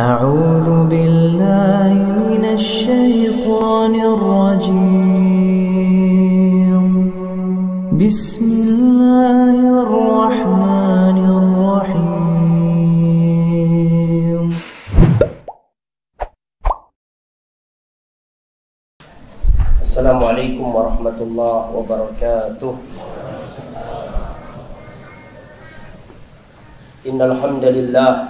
أعوذ بالله من الشيطان الرجيم. بسم الله الرحمن الرحيم. السلام عليكم ورحمة الله وبركاته. إن الحمد لله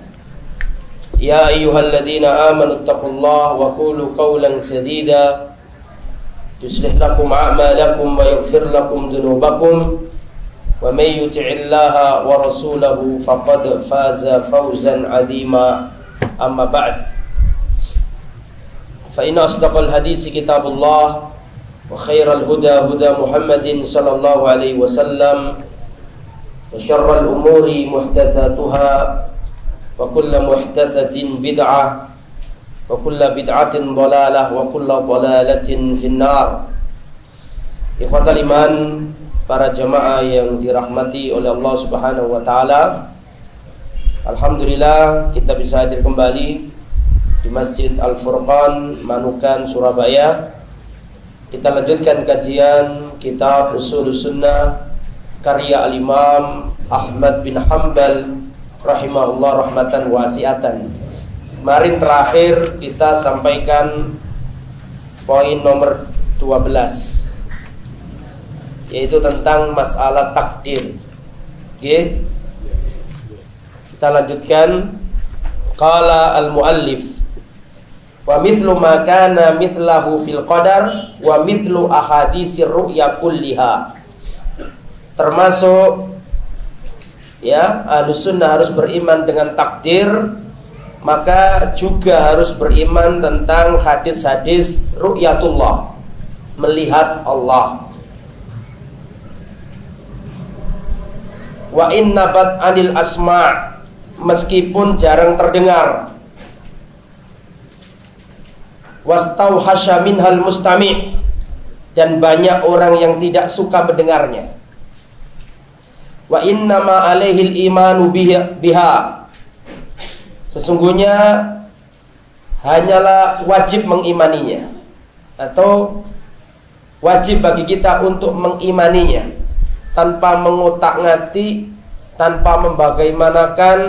يا أيها الذين آمنوا اتقوا الله وقولوا قولا سديدا يصلح لكم أعمالكم ويغفر لكم ذنوبكم ومن يطع الله ورسوله فقد فاز فوزا عظيما. أما بعد فإن أصدق الحديث كتاب الله وخير الهدى هدى محمد صلى الله عليه وسلم وشر الأمور محدثاتها وكل محدثة بدعة وكل بدعة ضلالة وكل ضلالة في النار إخوة الإيمان para jemaah yang dirahmati oleh Allah Subhanahu wa taala Alhamdulillah kita bisa hadir kembali di Masjid Al Furqan Manukan Surabaya. Kita lanjutkan kajian kitab Usul Sunnah karya Al Imam Ahmad bin Hambal rahimahullah rahmatan wasiatan. Kemarin terakhir kita sampaikan poin nomor 12 yaitu tentang masalah takdir. Oke. Kita lanjutkan qala al-muallif wa mithlu ma kana mithlahu fil qadar wa mithlu ahadisir ru'ya kulliha termasuk ya ahlus sunnah harus beriman dengan takdir maka juga harus beriman tentang hadis-hadis ru'yatullah melihat Allah. Wa innabat anil asma' meskipun jarang terdengar. Wastauhasya minhal mustami' dan banyak orang yang tidak suka mendengarnya wa innama alaihil imanu biha sesungguhnya hanyalah wajib mengimaninya atau wajib bagi kita untuk mengimaninya tanpa mengotak-ngati tanpa membagaimanakan.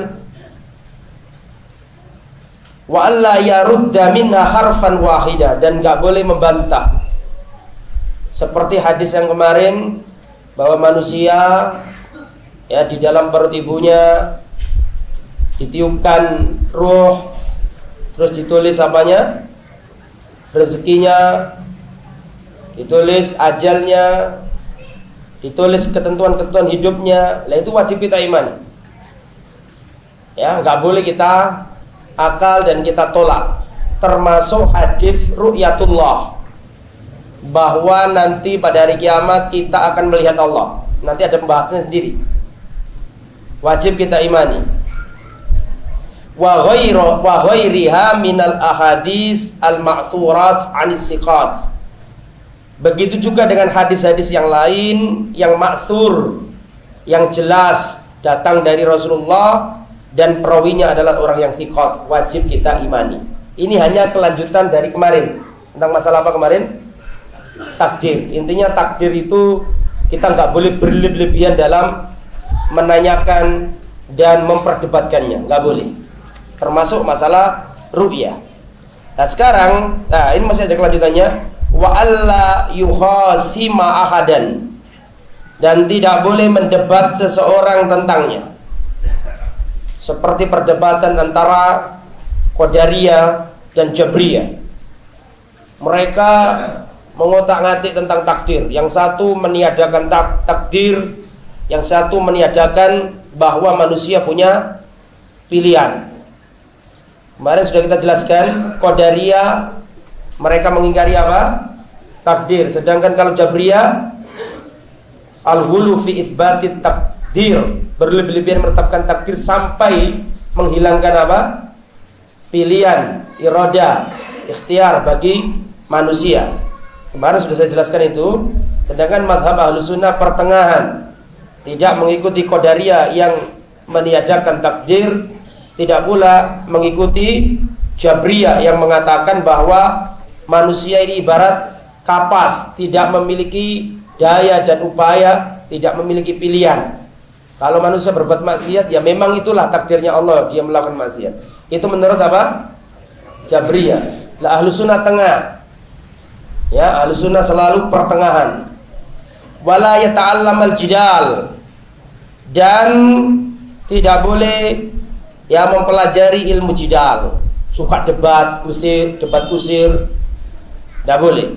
Wa alla yarudda minha harfan wahida dan nggak boleh membantah. Seperti hadis yang kemarin bahwa manusia ya di dalam perut ibunya ditiupkan ruh terus ditulis apanya rezekinya ditulis ajalnya ditulis ketentuan-ketentuan hidupnya, lah itu wajib kita imani. Ya, nggak boleh kita akal dan kita tolak. Termasuk hadis ru'yatullah bahwa nanti pada hari kiamat kita akan melihat Allah. Nanti ada pembahasannya sendiri. Wajib kita imani. Wa ghairu wa ghairiha minal ahadis al-ma'thurat 'anis siqat Begitu juga dengan hadis-hadis yang lain yang maksur, yang jelas datang dari Rasulullah dan perawinya adalah orang yang sikot, wajib kita imani. Ini hanya kelanjutan dari kemarin. Tentang masalah apa kemarin? Takdir. Intinya takdir itu kita nggak boleh berlebihan dalam menanyakan dan memperdebatkannya, nggak boleh. Termasuk masalah ru'ya. Nah sekarang, nah ini masih ada kelanjutannya. Wa alla yukhasima ahadan dan tidak boleh mendebat seseorang tentangnya. Seperti perdebatan antara Qadariyah dan Jabriyah. Mereka mengotak-ngatik tentang takdir. Yang satu meniadakan tak takdir, yang satu meniadakan bahwa manusia punya pilihan. Kemarin sudah kita jelaskan, Qadariyah mereka mengingkari apa? Takdir. Sedangkan kalau Jabriyah al-hulu fi itsbati takdir, berlebih-lebihan menetapkan takdir sampai menghilangkan apa? Pilihan, iroda, ikhtiar bagi manusia. Kemarin sudah saya jelaskan itu. Sedangkan madhab ahlu sunnah pertengahan tidak mengikuti kodaria yang meniadakan takdir, tidak pula mengikuti Jabriyah yang mengatakan bahwa manusia ini ibarat kapas, tidak memiliki daya dan upaya, tidak memiliki pilihan. Kalau manusia berbuat maksiat, ya memang itulah takdirnya Allah, dia melakukan maksiat. Itu menurut apa? Jabriyah. Lah ahlu sunnah tengah. Ya, ahlu sunnah selalu pertengahan. Wala yata'allam al-jidal. Dan tidak boleh ya mempelajari ilmu jidal. Suka debat, kusir, debat kusir. Tidak boleh.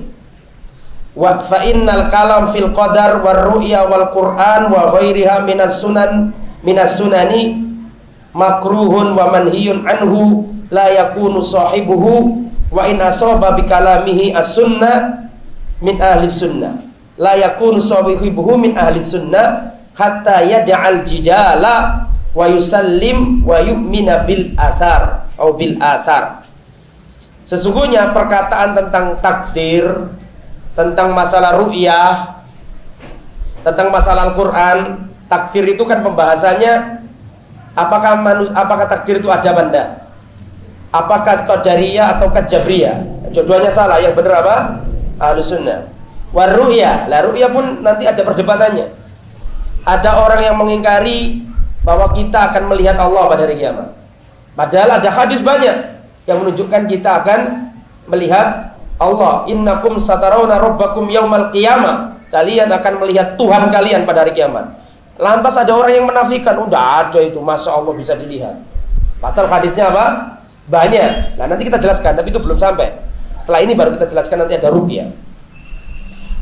Wa fa innal kalam fil qadar war ru'ya wal Qur'an wa ghairiha minas sunan minas sunani makruhun wa manhiyun anhu la yakunu sahibuhu wa in asaba bi kalamihi as-sunnah min ahli sunnah la yakunu sahibuhu min ahli sunnah hatta yad'al jidala wa yusallim wa yu'mina bil asar atau bil asar Sesungguhnya perkataan tentang takdir, tentang masalah ru'yah, tentang masalah Al-Qur'an, takdir itu kan pembahasannya apakah manus, apakah takdir itu ada benda? Apakah qadariyah atau jabriyah? Jodohnya salah, yang benar apa? Ahlus sunnah. War ru'yah, lah ru'yah pun nanti ada perdebatannya. Ada orang yang mengingkari bahwa kita akan melihat Allah pada hari kiamat. Padahal ada hadis banyak yang menunjukkan kita akan melihat Allah. Innakum satarawna rabbakum yaumal qiyamah. Kalian akan melihat Tuhan kalian pada hari kiamat. Lantas ada orang yang menafikan, udah ada itu, masa Allah bisa dilihat. Padahal hadisnya apa? Banyak. Nah nanti kita jelaskan, tapi itu belum sampai. Setelah ini baru kita jelaskan nanti ada rupiah.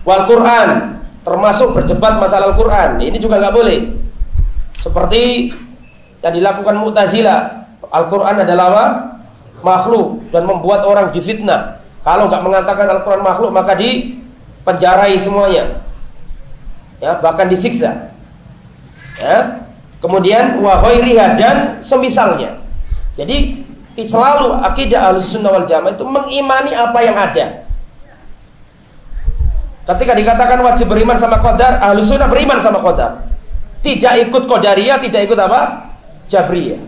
Wal Quran termasuk berdebat masalah Al Quran. Ini juga nggak boleh. Seperti yang dilakukan Mu'tazilah. Al Quran adalah apa? makhluk dan membuat orang difitnah. Kalau nggak mengatakan Al-Quran makhluk maka dipenjarai semuanya, ya bahkan disiksa. Ya. Kemudian wahoiriha dan semisalnya. Jadi selalu akidah sunnah wal jamaah itu mengimani apa yang ada. Ketika dikatakan wajib beriman sama qadar, sunnah beriman sama qadar. Tidak ikut qadariyah, tidak ikut apa? Jabriyah.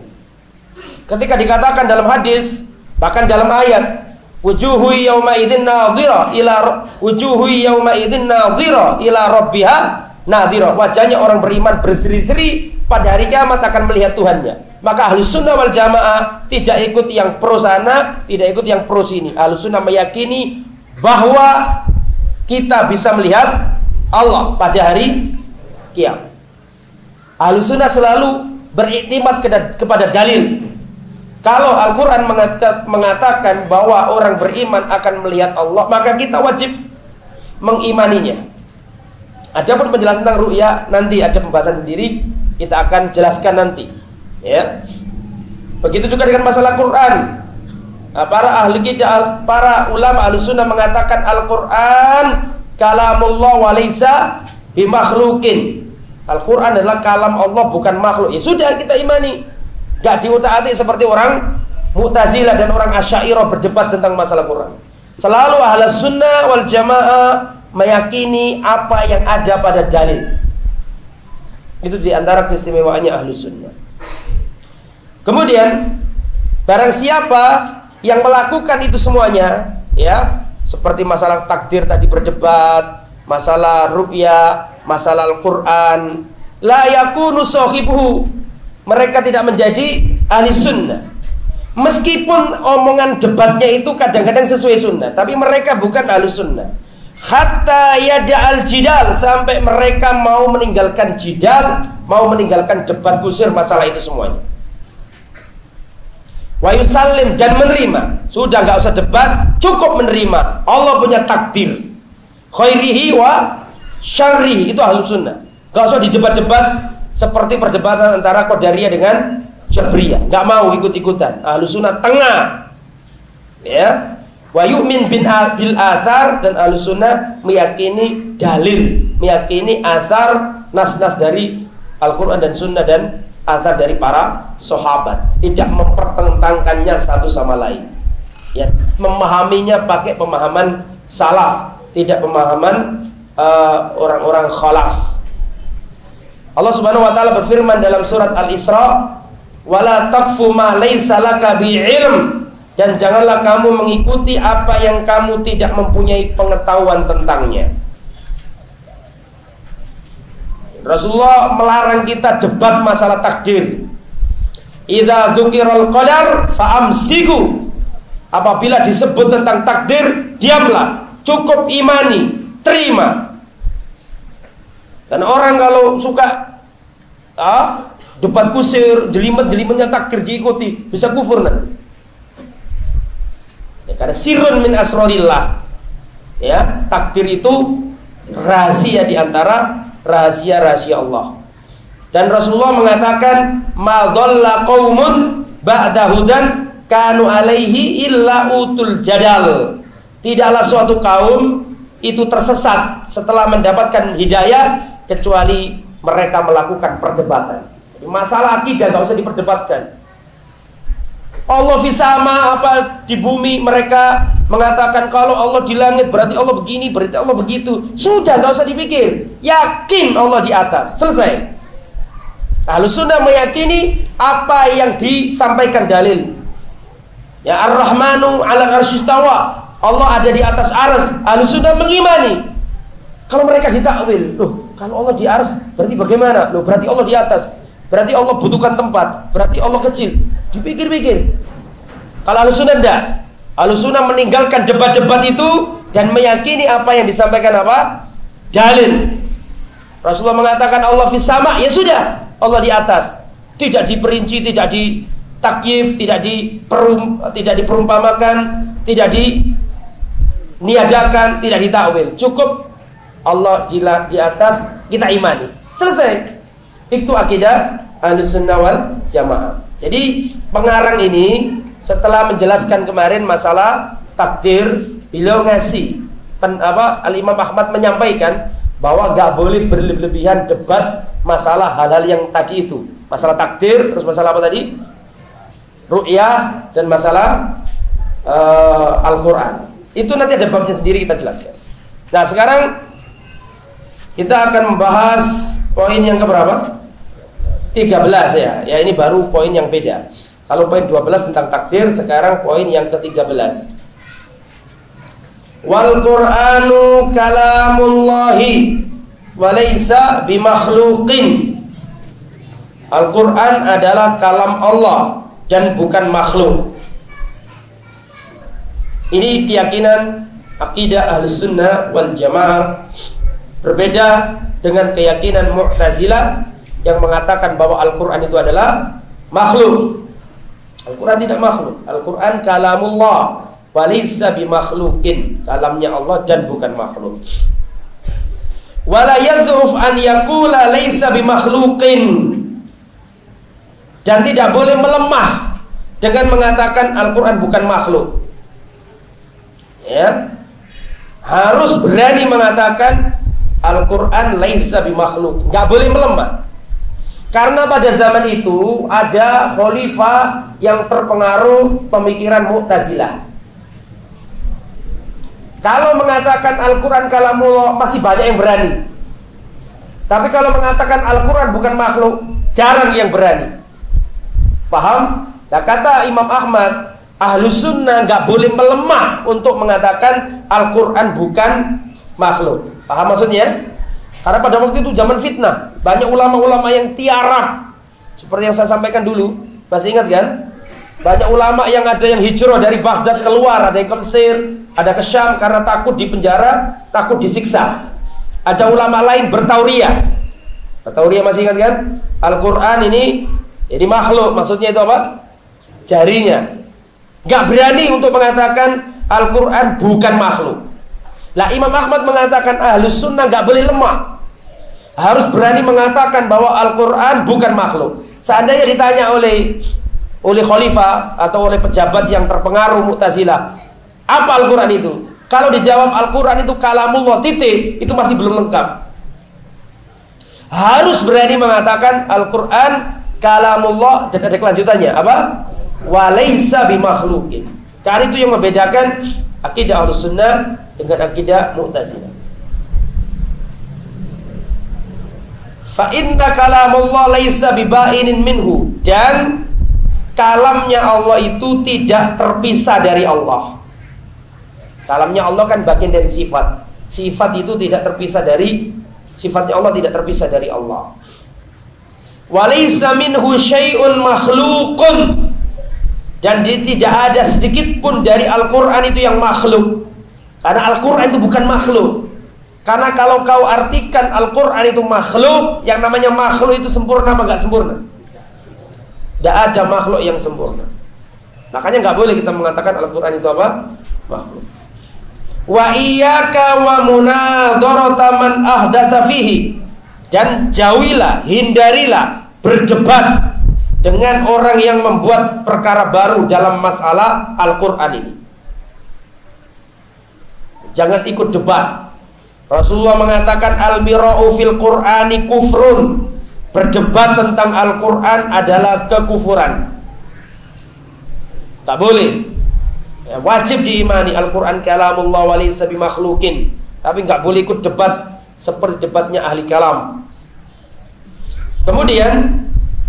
Ketika dikatakan dalam hadis Bahkan dalam ayat wujuhu yauma idzin nadhira ila wujuhu yauma idzin nadhira ila rabbiha nadhira. Wajahnya orang beriman berseri-seri pada hari kiamat akan melihat Tuhannya. Maka ahli sunnah wal jamaah tidak ikut yang pro sana, tidak ikut yang pro sini. Ahli sunnah meyakini bahwa kita bisa melihat Allah pada hari kiamat. Ahli sunnah selalu beriktimat kepada dalil kalau Al-Quran mengatakan bahwa orang beriman akan melihat Allah, maka kita wajib mengimaninya. Ada pun penjelasan tentang ru'ya nanti ada pembahasan sendiri kita akan jelaskan nanti. Ya. Begitu juga dengan masalah Quran. Nah, para ahli kita, para ulama ahli sunnah mengatakan Al-Quran kalamullah walisa bimakhlukin. Al-Quran adalah kalam Allah bukan makhluk. Ya sudah kita imani. Gak diutak-atik seperti orang Mu'tazilah dan orang Asy'ariyah berdebat tentang masalah Quran. Selalu ahli sunnah wal jamaah meyakini apa yang ada pada dalil. Itu di antara keistimewaannya ahli sunnah. Kemudian barang siapa yang melakukan itu semuanya, ya seperti masalah takdir tadi berdebat, masalah ru'ya, masalah Al-Quran, la yakunu sahibuhu mereka tidak menjadi ahli sunnah Meskipun omongan debatnya itu kadang-kadang sesuai sunnah, tapi mereka bukan ahlu sunnah. Hatta yada al jidal sampai mereka mau meninggalkan jidal, mau meninggalkan debat kusir masalah itu semuanya. Wa yusallim dan menerima. Sudah nggak usah debat, cukup menerima. Allah punya takdir. Khairihi wa syarrihi itu ahlu sunnah. Gak usah didebat-debat seperti perdebatan antara Qadariyah dengan Jabriyah, nggak mau ikut-ikutan. Ahlu sunnah tengah. Ya. Wa yu'min bin bil asar dan ahlu sunnah meyakini dalil, meyakini asar nas-nas dari Al-Quran dan sunnah dan asar dari para sahabat. Tidak mempertentangkannya satu sama lain. Ya, memahaminya pakai pemahaman salaf, tidak pemahaman uh, orang-orang khalaf. Allah Subhanahu wa taala berfirman dalam surat Al-Isra wala taqfu ma laysa laka dan janganlah kamu mengikuti apa yang kamu tidak mempunyai pengetahuan tentangnya. Rasulullah melarang kita debat masalah takdir. Idza dzukiral qadar fa'amsiku. Apabila disebut tentang takdir, diamlah. Cukup imani, terima. Dan orang kalau suka ah, debat kusir, jelimet-jelimetnya takdir diikuti, bisa kufur nanti. Ya, karena sirun min asrorillah. Ya, takdir itu rahasia di antara rahasia-rahasia Allah. Dan Rasulullah mengatakan, "Ma dhalla qaumun ba'da kanu alaihi illa utul jadal." Tidaklah suatu kaum itu tersesat setelah mendapatkan hidayah kecuali mereka melakukan perdebatan. Masalah akidah nggak usah diperdebatkan. Allah fisama apa di bumi mereka mengatakan kalau Allah di langit berarti Allah begini berarti Allah begitu. Sudah nggak usah dipikir. Yakin Allah di atas. Selesai. Lalu sudah meyakini apa yang disampaikan dalil. Ya ar-rahmanu ala arsyistawa Allah ada di atas aras Lalu sudah mengimani. Kalau mereka ditakwil loh kalau Allah di aras berarti bagaimana? Loh berarti Allah di atas. Berarti Allah butuhkan tempat. Berarti Allah kecil. Dipikir-pikir. Kalau Ahlussunnah enggak. Ahlussunnah meninggalkan debat-debat itu dan meyakini apa yang disampaikan apa? Dalil. Rasulullah mengatakan Allah fis sama, ya sudah. Allah di atas. Tidak diperinci, tidak ditakyif, tidak diperum, tidak diperumpamakan, tidak diniadakan, tidak ditakwil. Cukup Allah di, di atas kita imani. Selesai. Itu akidah Ahlussunnah wal Jamaah. Jadi pengarang ini setelah menjelaskan kemarin masalah takdir, beliau ngasih pen, apa Al Imam Ahmad menyampaikan bahwa gak boleh berlebihan debat masalah hal-hal yang tadi itu. Masalah takdir, terus masalah apa tadi? Ru'yah dan masalah uh, Al-Qur'an. Itu nanti ada babnya sendiri kita jelaskan. Nah, sekarang kita akan membahas Poin yang keberapa? 13 ya. Ya ini baru poin yang beda. Kalau poin 12 tentang takdir, sekarang poin yang ke-13. Wal Qur'anu kalamullahi walaysa bimakhluqin. Al-Qur'an adalah kalam Allah dan bukan makhluk. Ini keyakinan akidah Ahlus Sunnah wal Jamaah berbeda dengan keyakinan Mu'tazilah yang mengatakan bahwa Al-Qur'an itu adalah makhluk. Al-Qur'an tidak makhluk. Al-Qur'an kalamullah walaysa bimakhlukin. Kalamnya Allah dan bukan makhluk. Wala yadhuf an yaqula laysa bimakhlukin. Dan tidak boleh melemah dengan mengatakan Al-Qur'an bukan makhluk. Ya. Harus berani mengatakan Al-Quran laisa bimakhluk Gak boleh melemah Karena pada zaman itu Ada khalifah yang terpengaruh Pemikiran Mu'tazilah Kalau mengatakan Al-Quran kalamullah Masih banyak yang berani Tapi kalau mengatakan Al-Quran bukan makhluk Jarang yang berani Paham? Nah kata Imam Ahmad Ahlu sunnah gak boleh melemah Untuk mengatakan Al-Quran bukan makhluk Paham maksudnya? Karena pada waktu itu zaman fitnah, banyak ulama-ulama yang tiarap. Seperti yang saya sampaikan dulu, masih ingat kan? Banyak ulama yang ada yang hijrah dari Baghdad keluar, ada yang ke Mesir, ada ke Syam karena takut di penjara, takut disiksa. Ada ulama lain bertauriah. Bertauriah masih ingat kan? Al-Quran ini jadi makhluk, maksudnya itu apa? Jarinya. Gak berani untuk mengatakan Al-Quran bukan makhluk. Lah Imam Ahmad mengatakan ahlus sunnah gak boleh lemah. Harus berani mengatakan bahwa Al-Quran bukan makhluk. Seandainya ditanya oleh oleh khalifah atau oleh pejabat yang terpengaruh Mu'tazilah, apa Al-Qur'an itu? Kalau dijawab Al-Qur'an itu kalamullah titik, itu masih belum lengkap. Harus berani mengatakan Al-Qur'an kalamullah dan ada kelanjutannya, apa? Walaysa bimakhlukin. Karena itu yang membedakan akidah Ahlussunnah dengan akidah Mu'tazilah. Fa inna kalamullah laisa bibainin minhu dan kalamnya Allah itu tidak terpisah dari Allah. Kalamnya Allah kan bagian dari sifat. Sifat itu tidak terpisah dari sifatnya Allah tidak terpisah dari Allah. Walaysa minhu syai'un makhluqun dan tidak ada sedikit pun dari Al-Qur'an itu yang makhluk. Karena Al-Qur'an itu bukan makhluk. Karena kalau kau artikan Al-Quran itu makhluk, yang namanya makhluk itu sempurna apa enggak sempurna? Tidak ada makhluk yang sempurna. Makanya nggak boleh kita mengatakan Al-Quran itu apa? Makhluk. Wa iyyaka wa munadharata man ahdasa fihi. Dan jauhilah, hindarilah berdebat dengan orang yang membuat perkara baru dalam masalah Al-Quran ini. Jangan ikut debat. Rasulullah mengatakan al-mira'u fil Qur'ani kufrun. Berdebat tentang Al-Qur'an adalah kekufuran. Tak boleh. Ya, wajib diimani Al-Qur'an kalamullah wa laysa bimakhlukin. Tapi nggak boleh ikut debat seperti debatnya ahli kalam. Kemudian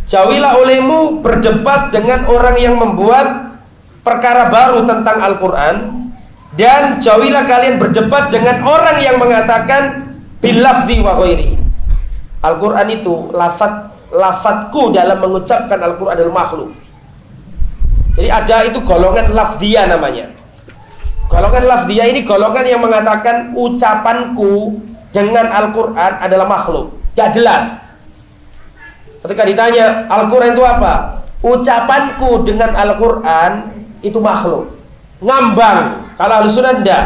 jauhilah olehmu berdebat dengan orang yang membuat perkara baru tentang Al-Qur'an dan jauhilah kalian berdebat dengan orang yang mengatakan bilafdi wa ghairi. Al-Qur'an itu lafat lafadku dalam mengucapkan Al-Qur'an adalah makhluk. Jadi ada itu golongan lafdiyah namanya. Golongan lafdiyah ini golongan yang mengatakan ucapanku dengan Al-Qur'an adalah makhluk. Gak jelas. Ketika ditanya Al-Qur'an itu apa? Ucapanku dengan Al-Qur'an itu makhluk. Ngambang kalau ahli sunnah tidak.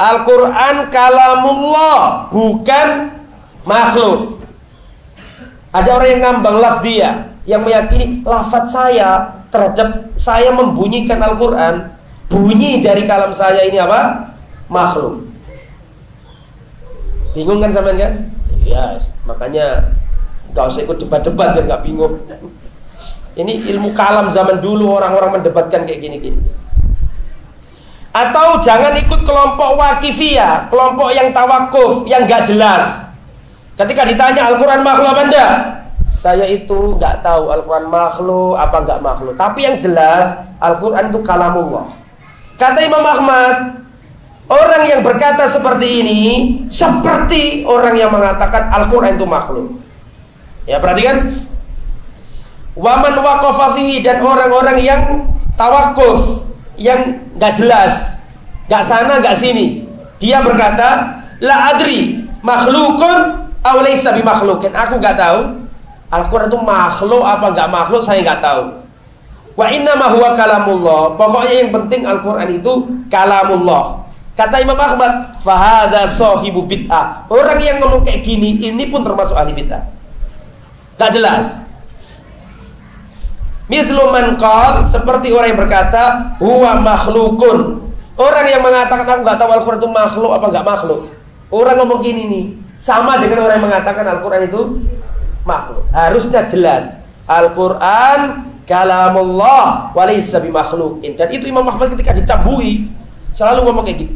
Al-Quran kalamullah bukan makhluk. Ada orang yang ngambang lafziyah yang meyakini lafaz saya terhadap saya membunyikan Al-Quran bunyi dari kalam saya ini apa? Makhluk. Bingung kan sampean kan? Ya, makanya nggak usah ikut debat-debat biar nggak bingung. Ini ilmu kalam zaman dulu orang-orang mendebatkan kayak gini-gini. Atau jangan ikut kelompok wakifiyah, kelompok yang tawakuf, yang gak jelas. Ketika ditanya Al-Quran makhluk apa enggak? Saya itu nggak tahu Al-Quran makhluk apa enggak makhluk. Tapi yang jelas Al-Quran itu kalamullah. Kata Imam Ahmad, orang yang berkata seperti ini seperti orang yang mengatakan Al-Quran itu makhluk. Ya perhatikan. Waman wakofafihi dan orang-orang yang tawakuf yang nggak jelas, nggak sana nggak sini. Dia berkata, la adri makhlukun awlaysa makhlukin. Aku nggak tahu. Al-Quran itu makhluk apa nggak makhluk saya nggak tahu. Wa inna huwa kalamullah. Pokoknya yang penting Al-Quran itu kalamullah. Kata Imam Ahmad, fahada sahibu bid'ah. Orang yang ngomong kayak gini, ini pun termasuk ahli bid'ah. Gak jelas. Qal seperti orang yang berkata huwa makhlukun. Orang yang mengatakan aku nggak tahu Al-Qur'an itu makhluk apa nggak makhluk. Orang ngomong gini nih, sama dengan orang yang mengatakan Al-Qur'an itu makhluk. Harusnya jelas. Al-Qur'an kalamullah walaysa bimakhlukin. Dan itu Imam Ahmad ketika dicabui selalu ngomong kayak gitu.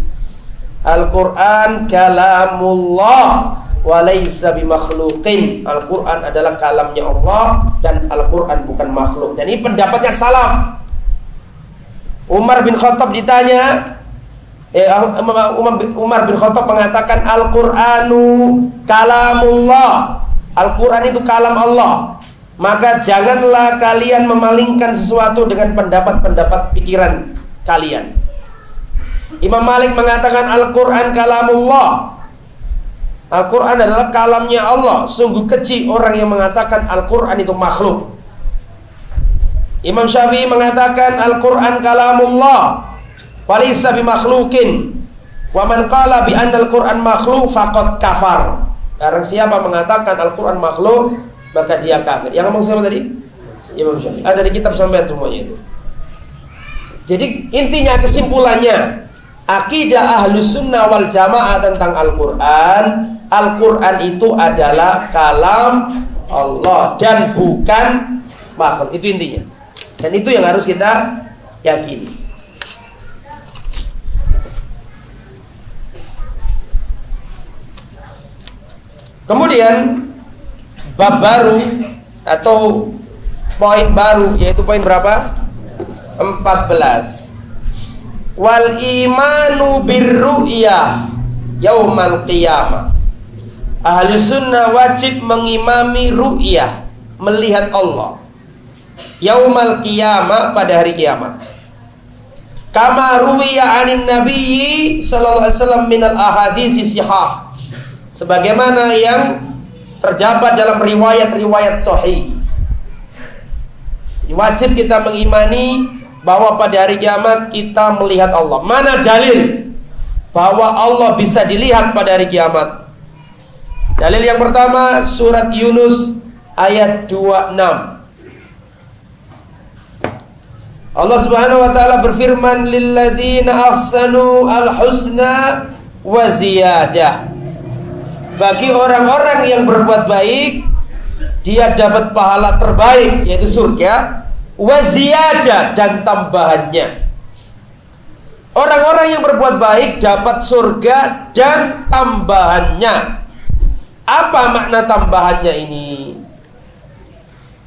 Al-Qur'an kalamullah walaysa bimakhluqin. Al-Qur'an adalah kalamnya Allah dan Al-Qur'an bukan. Dan ini pendapatnya salaf. Umar bin Khattab ditanya eh, Umar, Umar bin Khattab mengatakan Al-Qur'anu kalamullah. Al-Quran itu kalam Allah. maka janganlah kalian memalingkan sesuatu dengan pendapat-pendapat pikiran kalian. Imam Malik mengatakan Al-Quran kalamullah Al-Quran adalah kalamnya Allah Sungguh kecil orang yang mengatakan Al-Quran itu makhluk Imam Syafi'i mengatakan Al-Quran kalamullah Walisa bimakhlukin Wa man qala bi anna al-Quran makhluk faqad kafar. Barang siapa mengatakan Al-Quran makhluk Maka dia kafir. Yang ngomong siapa tadi? Imam Syafi'i. Ada di kitab sampean semuanya itu. Jadi intinya kesimpulannya Akidah ahlu sunnah wal jamaah tentang Al-Quran Al-Quran itu adalah kalam Allah Dan bukan makhluk. Itu intinya Dan itu yang harus kita yakini. Kemudian Bab baru Atau Poin baru Yaitu poin berapa? 14 wal imanu birru'yah yaumal qiyamah. Ahli sunnah wajib mengimami ru'yah melihat Allah yaumal qiyamah pada hari kiamat kama ruwiya anin nabiyyi sallallahu alaihi wasallam minal ahadisi sihah sebagaimana yang terdapat dalam riwayat-riwayat sahih wajib kita mengimani bahwa pada hari kiamat kita melihat Allah. Mana dalil bahwa Allah bisa dilihat pada hari kiamat? Dalil yang pertama surat Yunus ayat 26. Allah Subhanahu wa taala berfirman lilladzina ahsanu al-husna wa ziyadah. Bagi orang-orang yang berbuat baik dia dapat pahala terbaik yaitu surga waziyada dan tambahannya. Orang-orang yang berbuat baik dapat surga dan tambahannya. Apa makna tambahannya ini?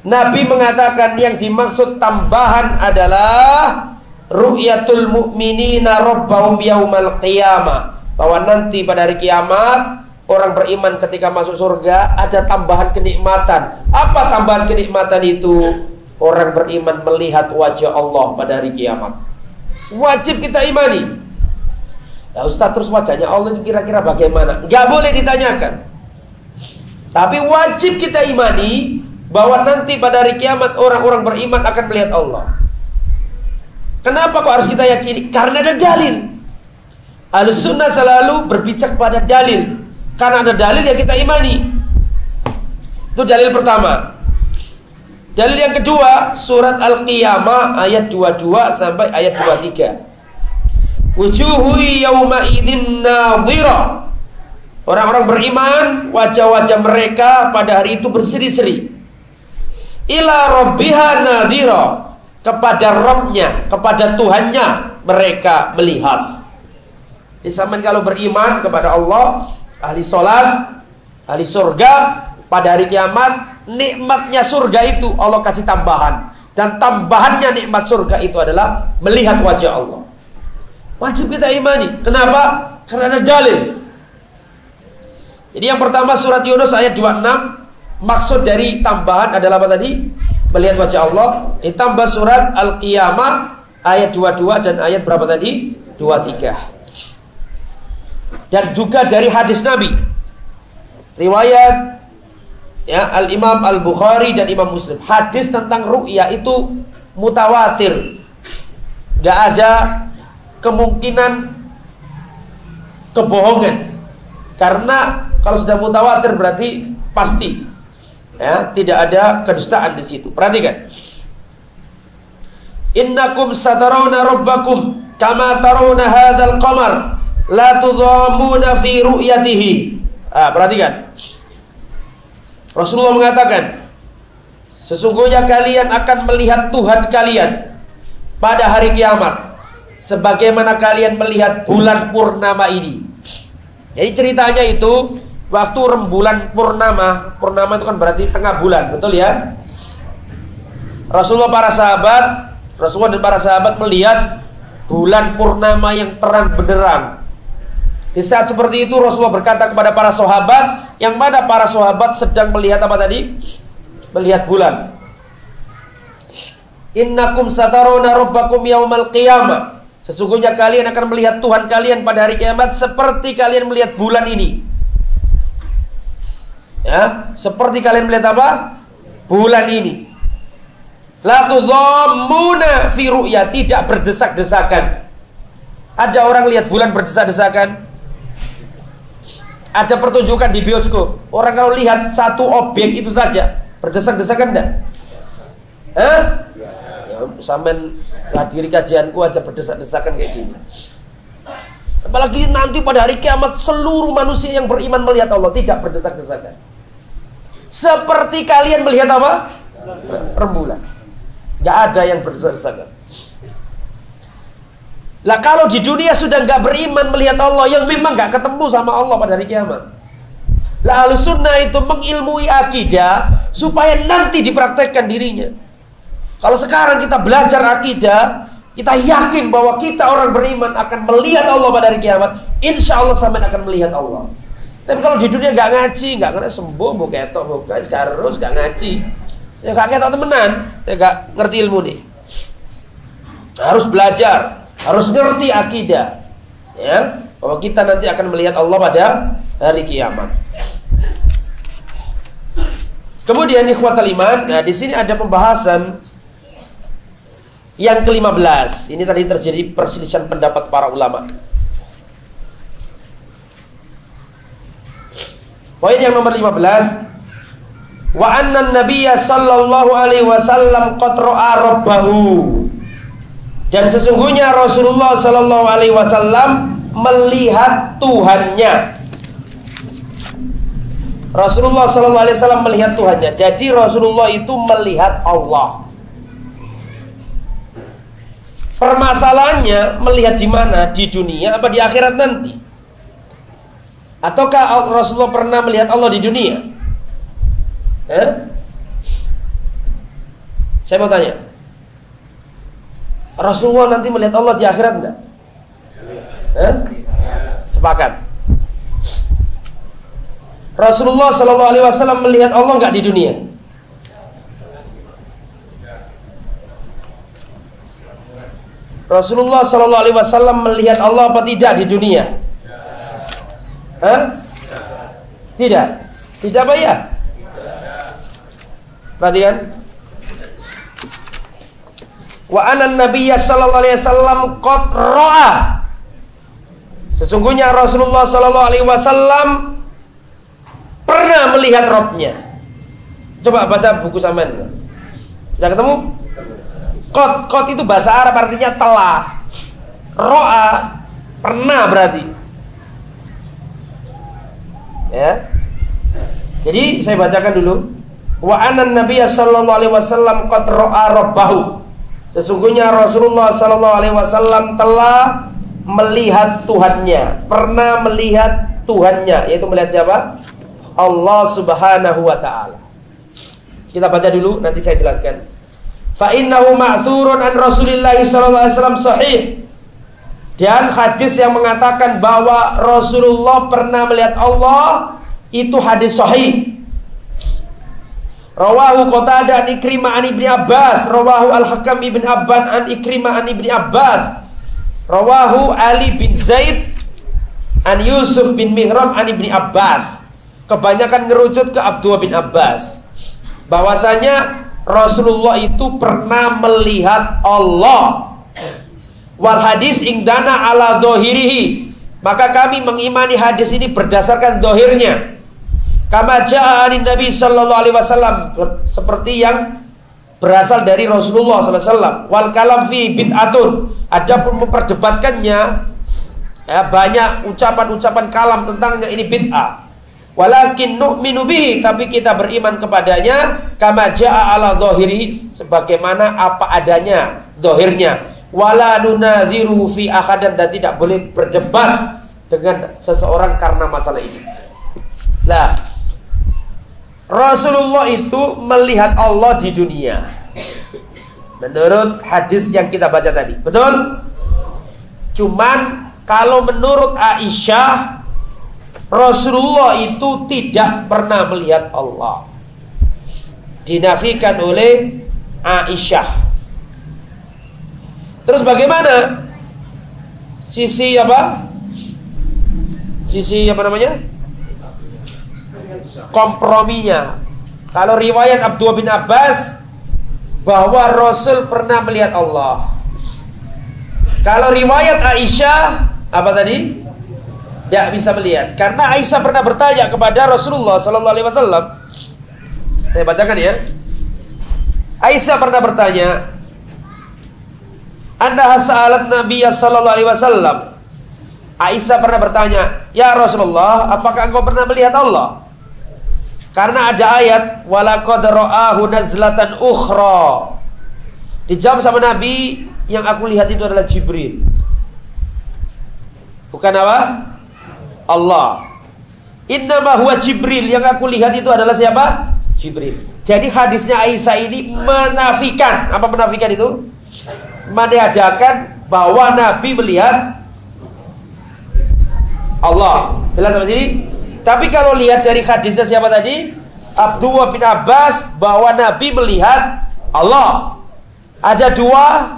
Nabi mengatakan yang dimaksud tambahan adalah ru'yatul mu'minina rabbahum yaumal qiyamah. Bahwa nanti pada hari kiamat orang beriman ketika masuk surga ada tambahan kenikmatan. Apa tambahan kenikmatan itu? orang beriman melihat wajah Allah pada hari kiamat. Wajib kita imani. Ya Ustaz terus wajahnya Allah itu kira-kira bagaimana? Gak boleh ditanyakan. Tapi wajib kita imani bahwa nanti pada hari kiamat orang-orang beriman akan melihat Allah. Kenapa kok harus kita yakini? Karena ada dalil. Al sunnah selalu berbicara pada dalil. Karena ada dalil yang kita imani. Itu dalil pertama. Dalil yang kedua surat Al-Qiyamah ayat 22 sampai ayat 23. Wujuhu yawma idzin nadhira. Orang-orang beriman, wajah-wajah mereka pada hari itu berseri-seri. Ila rabbiha nadhira. Kepada Rabbnya, kepada Tuhannya mereka melihat. Di zaman kalau beriman kepada Allah, ahli solat, ahli surga, pada hari kiamat nikmatnya surga itu Allah kasih tambahan dan tambahannya nikmat surga itu adalah melihat wajah Allah. Wajib kita imani. Kenapa? Karena ada dalil. Jadi yang pertama surat Yunus ayat 26 maksud dari tambahan adalah apa tadi? Melihat wajah Allah. Ditambah surat Al-Qiyamah ayat 22 dan ayat berapa tadi? 23. Dan juga dari hadis Nabi. Riwayat ya Al Imam Al Bukhari dan Imam Muslim hadis tentang ru'ya itu mutawatir nggak ada kemungkinan kebohongan karena kalau sudah mutawatir berarti pasti ya tidak ada kedustaan di situ. Perhatikan. Innakum satarawna rabbakum kama tarawna hadzal qamar la tudhamuna fi ru'yatihi. Ah perhatikan. Rasulullah mengatakan, sesungguhnya kalian akan melihat Tuhan kalian pada hari kiamat sebagaimana kalian melihat bulan purnama ini. Jadi ceritanya itu waktu rembulan purnama, purnama itu kan berarti tengah bulan, betul ya? Rasulullah para sahabat, Rasulullah dan para sahabat melihat bulan purnama yang terang benderang di saat seperti itu Rasulullah berkata kepada para sahabat yang mana para sahabat sedang melihat apa tadi? melihat bulan. Innakum sataruna rabbakum yaumal qiyamah. Sesungguhnya kalian akan melihat Tuhan kalian pada hari kiamat seperti kalian melihat bulan ini. Ya, seperti kalian melihat apa? Bulan ini. La tudhammuna ru'ya, tidak berdesak-desakan. Ada orang lihat bulan berdesak-desakan. Ada pertunjukan di bioskop. Orang kalau lihat satu objek itu saja berdesak-desakan enggak? Hah? Ya, sampean hadiri kajianku aja berdesak-desakan kayak gini. Apalagi nanti pada hari kiamat seluruh manusia yang beriman melihat Allah tidak berdesak-desakan. Seperti kalian melihat apa? Rembulan. Gak ada yang berdesak-desakan. Lah kalau di dunia sudah nggak beriman melihat Allah yang memang nggak ketemu sama Allah pada hari kiamat. Lalu sunnah itu mengilmui akidah supaya nanti dipraktekkan dirinya. Kalau sekarang kita belajar akidah, kita yakin bahwa kita orang beriman akan melihat Allah pada hari kiamat. Insya Allah sampai akan melihat Allah. Tapi kalau di dunia nggak ngaji, nggak kena sembuh, mau ketok, mau harus nggak ngaji. Ya nggak ketok temenan, ya nggak ngerti ilmu nih. Harus belajar, harus ngerti akidah. Ya, bahwa kita nanti akan melihat Allah pada hari kiamat. Kemudian ikhwatal iman, nah di sini ada pembahasan yang ke-15. Ini tadi terjadi perselisihan pendapat para ulama. Poin yang nomor 15 Wa anna nabiyya sallallahu alaihi wasallam qad ra'a. Dan sesungguhnya Rasulullah sallallahu alaihi wasallam melihat Tuhannya. Rasulullah sallallahu alaihi wasallam melihat Tuhannya. Jadi Rasulullah itu melihat Allah. Permasalahannya melihat di mana? Di dunia apa di akhirat nanti? Ataukah Rasulullah pernah melihat Allah di dunia? Eh? Saya mau tanya. Rasulullah nanti melihat Allah di akhirat enggak? Eh? Sepakat. Rasulullah Shallallahu Alaihi Wasallam melihat Allah enggak di dunia? Rasulullah Shallallahu Alaihi Wasallam melihat Allah apa tidak di dunia? Hah? Tidak. Tidak ya? Perhatikan. Wa anan nabiyya sallallahu alaihi wasallam qad ra'a. Sesungguhnya Rasulullah sallallahu alaihi wasallam pernah melihat Robnya. Coba baca buku sampean. Sudah ketemu? Kot, kot itu bahasa Arab artinya telah. Ro'a pernah berarti. Ya. Jadi saya bacakan dulu. Wa anan Nabiya sallallahu alaihi wasallam qad ra'a rabbahu. Sesungguhnya Rasulullah sallallahu alaihi wasallam telah melihat Tuhannya, pernah melihat Tuhannya, yaitu melihat siapa? Allah Subhanahu wa taala. Kita baca dulu nanti saya jelaskan. Fa innahu ma'thurun an Rasulillah sallallahu alaihi wasallam sahih. Dan hadis yang mengatakan bahwa Rasulullah pernah melihat Allah itu hadis sahih. Rawahu Qatadah an Ikrimah an Ibni Abbas, rawahu Al-Hakam Ibn Abban an Ikrimah an Ibni Abbas. Rawahu Ali bin Zaid an Yusuf bin Mihram an Ibni Abbas. Kebanyakan ngerucut ke Abdullah bin Abbas. Bahwasanya Rasulullah itu pernah melihat Allah. Wal hadis ingdana ala dohirihi. Maka kami mengimani hadis ini berdasarkan dohirnya. Kama ja'ani Nabi sallallahu alaihi wasallam seperti yang berasal dari Rasulullah sallallahu alaihi wasallam. Wal kalam fi bid'atun. Adapun memperdebatkannya ya, banyak ucapan-ucapan kalam tentangnya ini bid'ah. Walakin nu'minu bihi tapi kita beriman kepadanya kama jaa ala zahiri sebagaimana apa adanya zahirnya. Wala nunadziru fi ahadan dan tidak boleh berdebat dengan seseorang karena masalah ini. Nah, Rasulullah itu melihat Allah di dunia. Menurut hadis yang kita baca tadi. Betul? Cuman kalau menurut Aisyah Rasulullah itu tidak pernah melihat Allah. dinafikan oleh Aisyah. Terus bagaimana? Sisi apa? Sisi apa namanya? Komprominya. Kalau riwayat Abdullah bin Abbas bahwa Rasul pernah melihat Allah. Kalau riwayat Aisyah apa tadi? Tidak bisa melihat karena Aisyah pernah bertanya kepada Rasulullah Sallallahu Alaihi Wasallam. Saya bacakan ya. Aisyah pernah bertanya, Anda hasalat Nabi Sallallahu Alaihi Wasallam. Aisyah pernah bertanya, Ya Rasulullah, apakah engkau pernah melihat Allah? Karena ada ayat walaqad ra'ahu nazlatan ukhra. Dijawab sama Nabi, yang aku lihat itu adalah Jibril. Bukan apa? Allah. Innama huwa Jibril, yang aku lihat itu adalah siapa? Jibril. Jadi hadisnya Aisyah ini menafikan, apa menafikan itu? Meniadakan bahwa Nabi melihat Allah. Jelas sama sini? Tapi kalau lihat dari hadisnya siapa tadi? Abdullah bin Abbas bahwa Nabi melihat Allah. Ada dua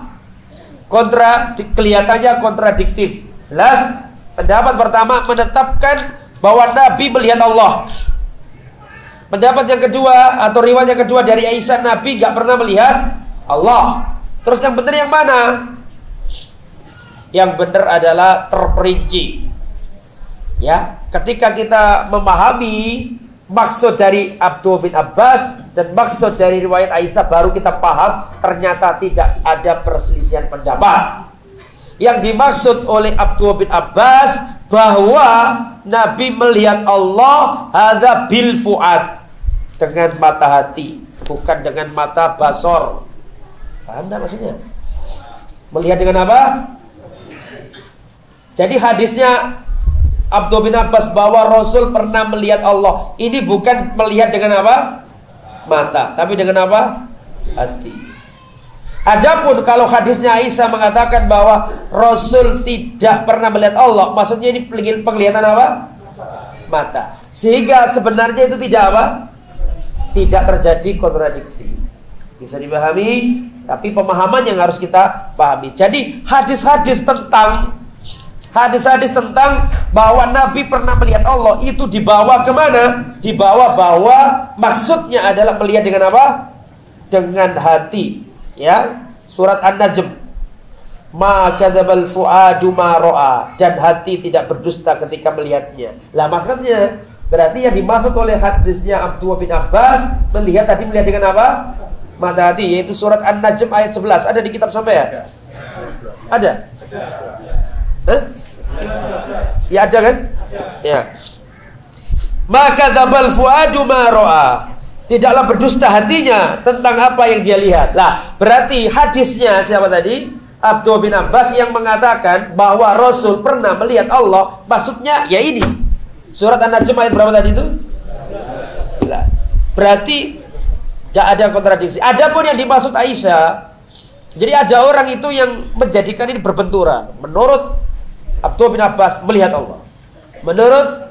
kontra kelihatannya kontradiktif. Jelas? Pendapat pertama menetapkan bahwa Nabi melihat Allah. Pendapat yang kedua atau riwayat yang kedua dari Aisyah Nabi gak pernah melihat Allah. Terus yang benar yang mana? Yang benar adalah terperinci. Ya, ketika kita memahami maksud dari Abdul bin Abbas dan maksud dari riwayat Aisyah baru kita paham ternyata tidak ada perselisihan pendapat. Yang dimaksud oleh Abdul bin Abbas bahwa Nabi melihat Allah hadza bil fuad dengan mata hati, bukan dengan mata basor. Enggak maksudnya? Melihat dengan apa? Jadi hadisnya Abdul bin Abbas bahwa Rasul pernah melihat Allah. Ini bukan melihat dengan apa? Mata, tapi dengan apa? Hati. Adapun kalau hadisnya Aisyah mengatakan bahwa Rasul tidak pernah melihat Allah, maksudnya ini penglihatan apa? Mata. Sehingga sebenarnya itu tidak apa? Tidak terjadi kontradiksi. Bisa dipahami, tapi pemahaman yang harus kita pahami. Jadi hadis-hadis tentang Hadis-hadis tentang bahwa Nabi pernah melihat Allah itu dibawa ke mana? Dibawa bahwa maksudnya adalah melihat dengan apa? Dengan hati. Ya, surat An-Najm. Ma kadzabal fuadu ma ra'a dan hati tidak berdusta ketika melihatnya. Lah maksudnya berarti yang dimaksud oleh hadisnya Abdullah bin Abbas melihat tadi melihat dengan apa? Mata hati yaitu surat An-Najm ayat 11. Ada di kitab sampai ya? Ada. Hah? Ya ada kan? Ya. Maka dabal fuadu maroa. Tidaklah berdusta hatinya tentang apa yang dia lihat. Lah, berarti hadisnya siapa tadi? Abdul bin Abbas yang mengatakan bahwa Rasul pernah melihat Allah. Maksudnya ya ini. Surat An-Najm ayat berapa tadi itu? Berarti tidak ada kontradiksi. Adapun yang dimaksud Aisyah, jadi ada orang itu yang menjadikan ini berbenturan. Menurut Abdul bin Abbas melihat Allah. Menurut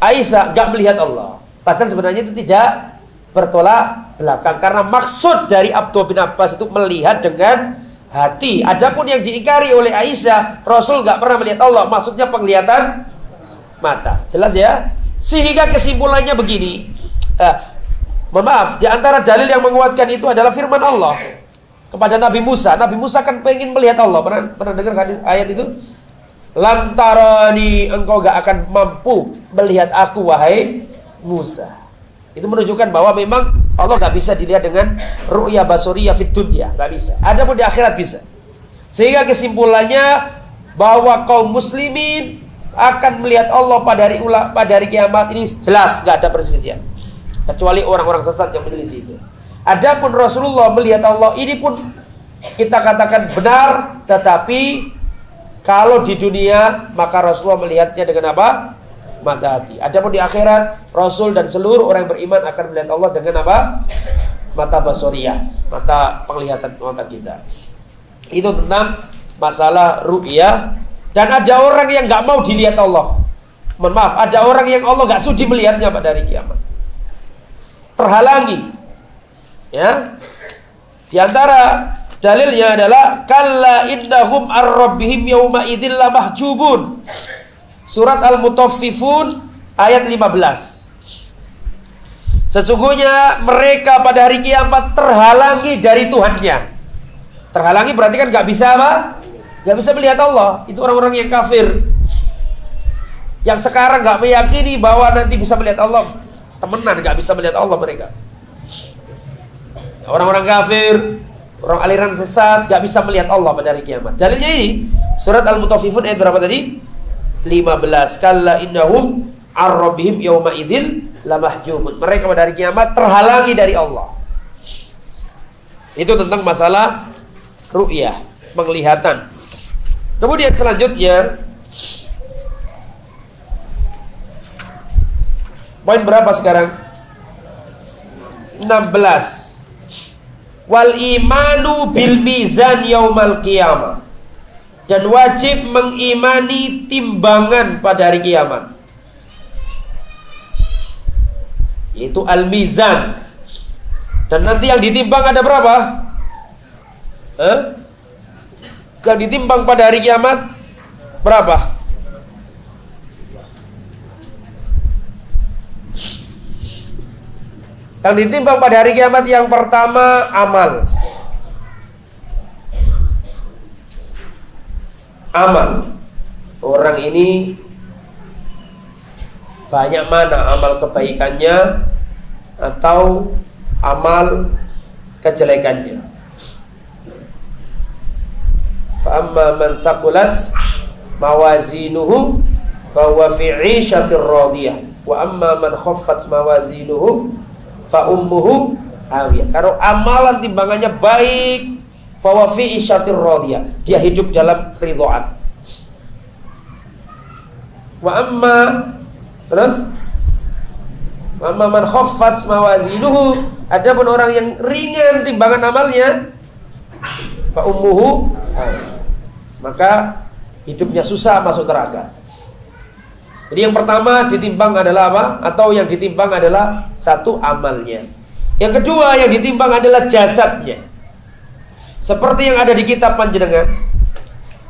Aisyah gak melihat Allah. Padahal sebenarnya itu tidak bertolak belakang karena maksud dari Abdul bin Abbas itu melihat dengan hati. Adapun yang diingkari oleh Aisyah, Rasul gak pernah melihat Allah. Maksudnya penglihatan mata. Jelas ya? Sehingga kesimpulannya begini. Eh, mohon maaf, di antara dalil yang menguatkan itu adalah firman Allah kepada Nabi Musa. Nabi Musa kan pengen melihat Allah. Pernah, pernah dengar ayat itu? Lantarani engkau gak akan mampu melihat aku wahai Musa. Itu menunjukkan bahwa memang Allah gak bisa dilihat dengan ru'ya basuriyah fit dunya, gak bisa. Ada pun di akhirat bisa. Sehingga kesimpulannya bahwa kaum muslimin akan melihat Allah pada hari ulah pada hari kiamat ini jelas gak ada perselisihan. Kecuali orang-orang sesat yang menyelisih itu. Adapun Rasulullah melihat Allah ini pun kita katakan benar tetapi kalau di dunia maka Rasulullah melihatnya dengan apa? Mata hati. Adapun di akhirat Rasul dan seluruh orang yang beriman akan melihat Allah dengan apa? Mata basoria, mata penglihatan mata kita. Itu tentang masalah ru'yah dan ada orang yang nggak mau dilihat Allah. Mohon maaf, ada orang yang Allah nggak sudi melihatnya pada hari kiamat. Terhalangi. Ya. Di antara dalilnya adalah kalla innahum ar-rabbihim yauma idzil mahjubun. Surat Al-Mutaffifun ayat 15. Sesungguhnya mereka pada hari kiamat terhalangi dari Tuhannya. Terhalangi berarti kan nggak bisa apa? Nggak bisa melihat Allah. Itu orang-orang yang kafir. Yang sekarang nggak meyakini bahwa nanti bisa melihat Allah. Temenan nggak bisa melihat Allah mereka. Orang-orang kafir, orang aliran sesat nggak bisa melihat Allah pada hari kiamat. Dalilnya ini surat Al-Mutaffifun ayat berapa tadi? 15. Kalla innahum ar-rabbihim yawma idzil lamahjumun. Mereka pada hari kiamat terhalangi dari Allah. Itu tentang masalah ru'yah, penglihatan. Kemudian selanjutnya Poin berapa sekarang? 16 wal imanu bil mizan yaumal qiyamah dan wajib mengimani timbangan pada hari kiamat yaitu al mizan dan nanti yang ditimbang ada berapa? Eh? Yang ditimbang pada hari kiamat berapa? Yang ditimbang pada hari kiamat yang pertama amal. Amal. Orang ini banyak mana amal kebaikannya atau amal kejelekannya. Fa'amma man saqulat mawazinuhu fahuwa fi 'ishatir radiyah wa amma man khaffat mawazinuhu fa ummuhu awiyah. Kalau amalan timbangannya baik, fa wa fi isyatir. Dia hidup dalam keridhaan. Wa amma terus wa amma man khaffat mawazinuhu, ada pun orang yang ringan timbangan amalnya, fa ummuhu. Maka hidupnya susah masuk neraka. Jadi yang pertama ditimbang adalah apa? Atau yang ditimbang adalah satu amalnya. Yang kedua yang ditimbang adalah jasadnya. Seperti yang ada di kitab panjenengan.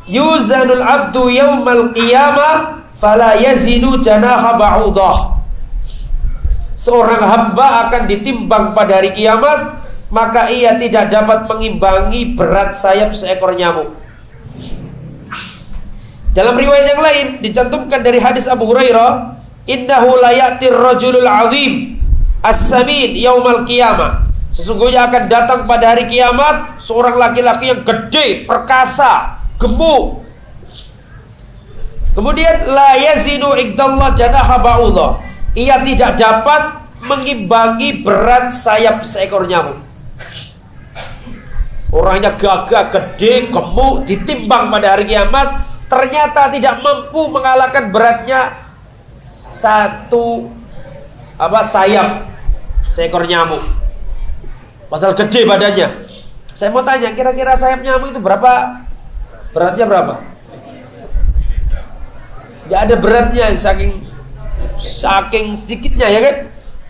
Yuzanul abdu yaumal qiyamah fala yazinu janaha ba'udah. Seorang hamba akan ditimbang pada hari kiamat, maka ia tidak dapat mengimbangi berat sayap seekor nyamuk. Dalam riwayat yang lain dicantumkan dari hadis Abu Hurairah, "Innahu layatir rajulul azim as-samin yaumal qiyamah." Sesungguhnya akan datang pada hari kiamat seorang laki-laki yang gede, perkasa, gemuk. Kemudian la yazinu igdallah janaha ba'udha. Ia tidak dapat mengimbangi berat sayap seekor nyamuk. Orangnya gagah, gede, gemuk, ditimbang pada hari kiamat ternyata tidak mampu mengalahkan beratnya satu apa sayap seekor nyamuk. Padahal gede badannya. Saya mau tanya, kira-kira sayap nyamuk itu berapa? Beratnya berapa? Gak ada beratnya saking saking sedikitnya ya kan?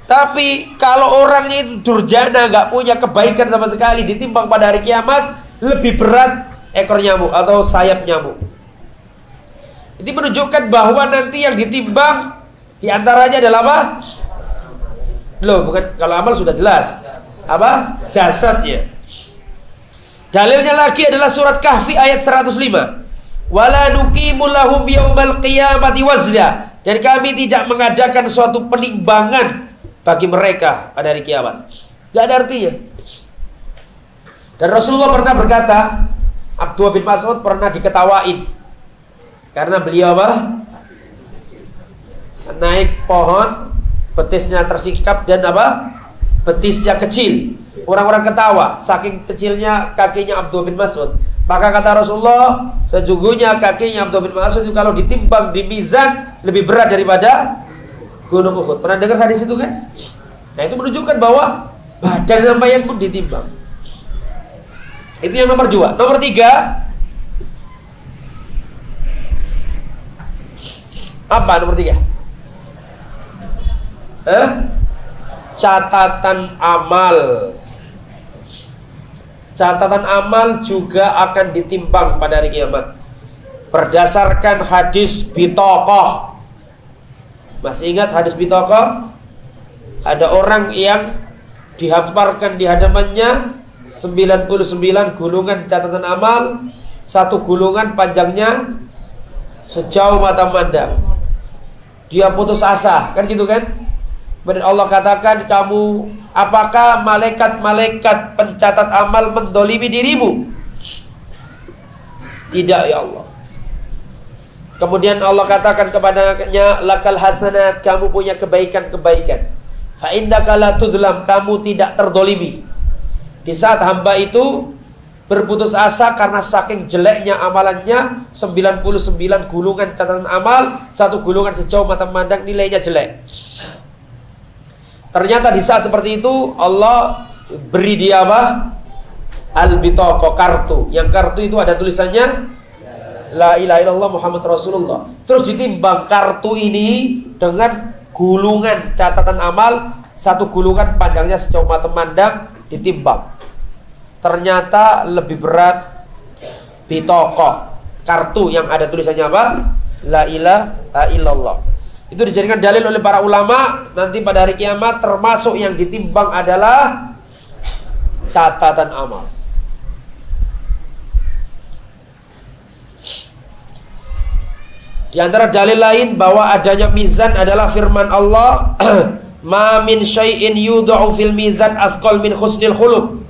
Tapi kalau orangnya itu durjana nggak punya kebaikan sama sekali ditimbang pada hari kiamat lebih berat ekor nyamuk atau sayap nyamuk. Ini menunjukkan bahwa nanti yang ditimbang di antaranya adalah apa? Loh, bukan kalau amal sudah jelas. Apa? Jasadnya. Dalilnya lagi adalah surat Kahfi ayat 105. Wala nuqimu lahum yaumal qiyamati wazna. Dan kami tidak mengadakan suatu penimbangan bagi mereka pada hari kiamat. Gak ada artinya. Dan Rasulullah pernah berkata, Abdullah bin Mas'ud pernah diketawain karena beliau apa? Naik pohon, betisnya tersingkap dan apa? Betisnya kecil. Orang-orang ketawa, saking kecilnya kakinya Abdul bin Mas'ud. Maka kata Rasulullah, sejujurnya kakinya Abdul bin Mas'ud itu kalau ditimbang di mizan lebih berat daripada Gunung Uhud. Pernah dengar hadis itu kan? Nah itu menunjukkan bahwa badan sampai pun ditimbang. Itu yang nomor dua. Nomor tiga, Apa nomor tiga? Eh? Catatan amal catatan amal juga akan ditimbang pada hari kiamat. Berdasarkan hadis bitokoh. Masih ingat hadis bitokoh? Ada orang yang dihamparkan di hadapannya 99 gulungan catatan amal, satu gulungan panjangnya sejauh mata mandang. Dia putus asa, kan gitu kan? Kemudian Allah katakan kamu apakah malaikat-malaikat pencatat amal mendolimi dirimu? Tidak ya Allah. Kemudian Allah katakan kepadanya lakal hasanat kamu punya kebaikan-kebaikan. Fa la kamu tidak terdolimi. Di saat hamba itu berputus asa karena saking jeleknya amalannya 99 gulungan catatan amal satu gulungan sejauh mata memandang nilainya jelek. Ternyata di saat seperti itu Allah beri dia apa? Al bitoko kartu. Yang kartu itu ada tulisannya la ilaha illallah Muhammad Rasulullah. Terus ditimbang kartu ini dengan gulungan catatan amal satu gulungan panjangnya sejauh mata memandang ditimbang ternyata lebih berat bitoko kartu yang ada tulisannya apa? La ilaha illallah. Itu dijadikan dalil oleh para ulama. Nanti pada hari kiamat termasuk yang ditimbang adalah catatan amal. Di antara dalil lain bahwa adanya mizan adalah firman Allah, "Ma min syai'in yudha'u fil mizan asqal min husnil khuluq."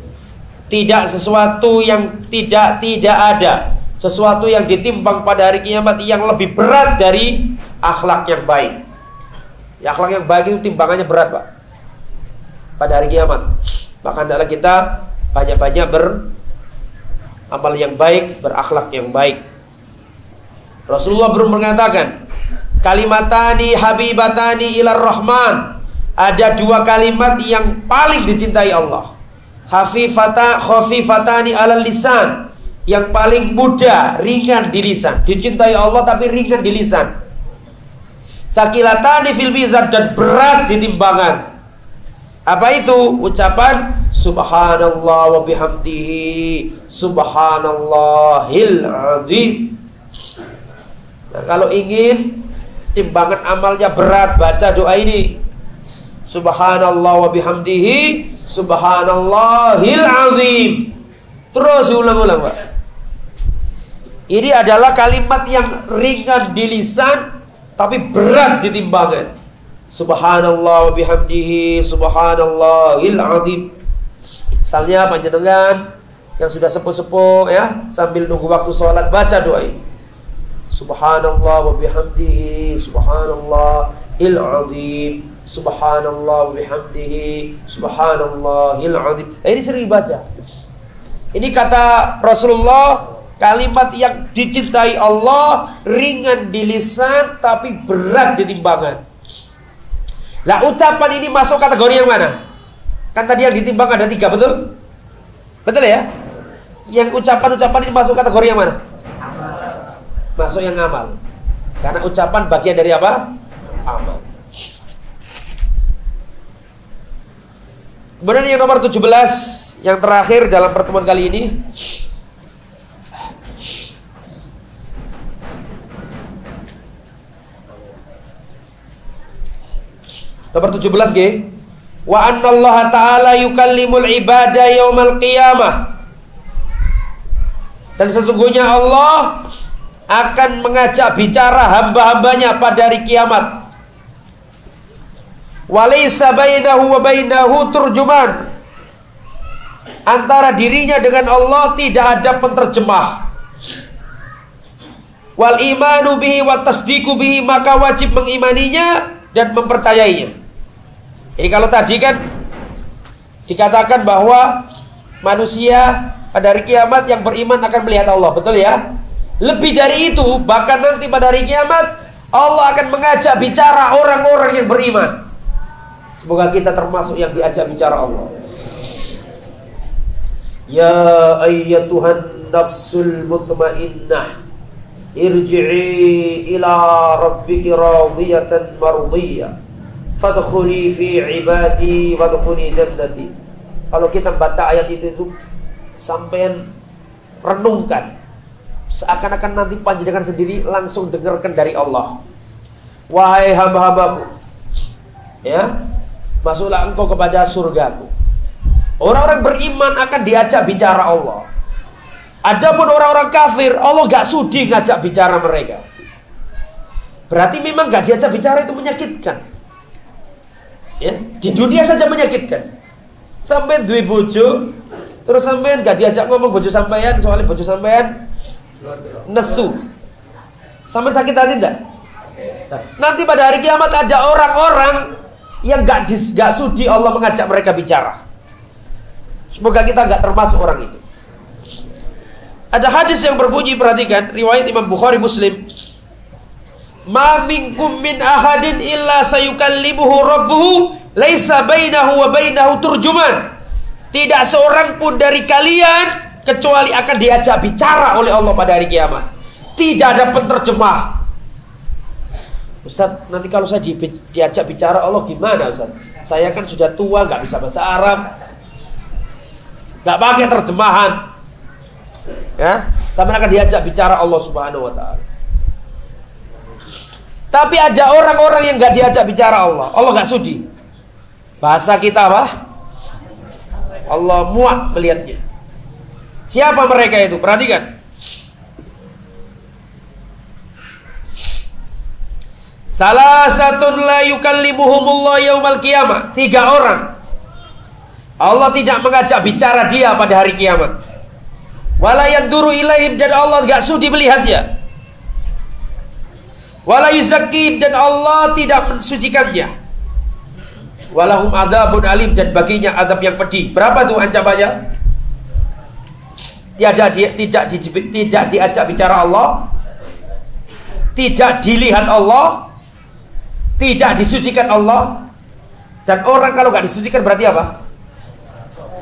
Tidak sesuatu yang tidak tidak ada. Sesuatu yang ditimbang pada hari kiamat yang lebih berat dari akhlak yang baik. Ya, Akhlak yang baik itu timbangannya berat Pak. Pada hari kiamat. Maka adalah kita banyak-banyak beramal yang baik Berakhlak yang baik. Rasulullah belum mengatakan Kalimatani habibatani ilar rahman. Ada dua kalimat yang paling dicintai Allah Hafifata khafifatani alal lisan yang paling mudah, ringan di lisan. Dicintai Allah tapi ringan di lisan. Sakilatani fil mizan dan berat di timbangan. Apa itu? Ucapan subhanallah wa bihamdihi subhanallahil azim. Nah, kalau ingin timbangan amalnya berat, baca doa ini. Subhanallah wa bihamdihi Subhanallahil azim. Terus ulang-ulang, Pak. Ini adalah kalimat yang ringan di lisan tapi berat di timbangan. Subhanallah wa bihamdihi subhanallahil azim. Misalnya panjenengan yang sudah sepuh-sepuh ya, sambil nunggu waktu sholat baca doa ini. Subhanallah wa bihamdihi subhanallahil azim. Subhanallah bihamdihi Subhanallahil azim nah, Ini sering dibaca Ini kata Rasulullah Kalimat yang dicintai Allah Ringan di lisan Tapi berat di timbangan Nah ucapan ini masuk kategori yang mana? Kan tadi yang ditimbang ada tiga betul? Betul ya? Yang ucapan-ucapan ini masuk kategori yang mana? Masuk yang amal Karena ucapan bagian dari apa? Amal Kemudian yang nomor 17 yang terakhir dalam pertemuan kali ini. Nomor 17 G. Wa anna Allah ta'ala yukallimul ibadah yaumal qiyamah. Dan sesungguhnya Allah akan mengajak bicara hamba-hambanya pada hari kiamat Walaysa bainahu wa bainahu turjuman. Antara dirinya dengan Allah tidak ada penterjemah. Wal imanu bihi wa tasdiku bihi maka wajib mengimaninya dan mempercayainya. Jadi kalau tadi kan dikatakan bahwa manusia pada hari kiamat yang beriman akan melihat Allah, betul ya? Lebih dari itu, bahkan nanti pada hari kiamat Allah akan mengajak bicara orang-orang yang beriman. Semoga kita termasuk yang diajak bicara Allah. Ya ayyatuhan nafsul mutmainnah irji'i ila rabbiki radiyatan mardiyah fadkhuli fi ibadi wadkhuli jannati. Kalau kita baca ayat itu itu sampean renungkan seakan-akan nanti panjenengan sendiri langsung dengarkan dari Allah. Wahai hamba-hambaku, ya, masuklah engkau kepada surgaku. Orang-orang beriman akan diajak bicara Allah. Adapun orang-orang kafir, Allah gak sudi ngajak bicara mereka. Berarti memang gak diajak bicara itu menyakitkan. Ya, di dunia saja menyakitkan. Sampai duit bojo, terus sampai gak diajak ngomong bojo sampean, soalnya bojo sampean nesu. Sampai sakit hati tidak? Nah, nanti pada hari kiamat ada orang-orang yang gak, dis, gak sudi Allah mengajak mereka bicara. Semoga kita gak termasuk orang itu. Ada hadis yang berbunyi perhatikan riwayat Imam Bukhari Muslim. Ma minkum min ahadin illa sayukallimuhu rabbuhu laisa bainahu wa bainahu turjuman. Tidak seorang pun dari kalian kecuali akan diajak bicara oleh Allah pada hari kiamat. Tidak ada penterjemah. Ustaz, nanti kalau saya di, diajak bicara Allah gimana Ustaz? Saya kan sudah tua, nggak bisa bahasa Arab, nggak pakai terjemahan. Ya, sama akan diajak bicara Allah Subhanahu Wa Taala. Tapi ada orang-orang yang nggak diajak bicara Allah, Allah nggak sudi. Bahasa kita apa? Allah muak melihatnya. Siapa mereka itu? Perhatikan. Salah satu la yukallimuhumullah yaumal qiyamah. Tiga orang. Allah tidak mengajak bicara dia pada hari kiamat. Wala yanduru ilaihim dan Allah tidak sudi melihatnya. Wala yuzakkihim dan Allah tidak mensucikannya. Walahum adabun alim dan baginya azab yang pedih. Berapa tuh ancamannya? tiada di, tidak di, tidak diajak bicara Allah, tidak dilihat Allah, tidak disucikan Allah, dan orang kalau nggak disucikan berarti apa?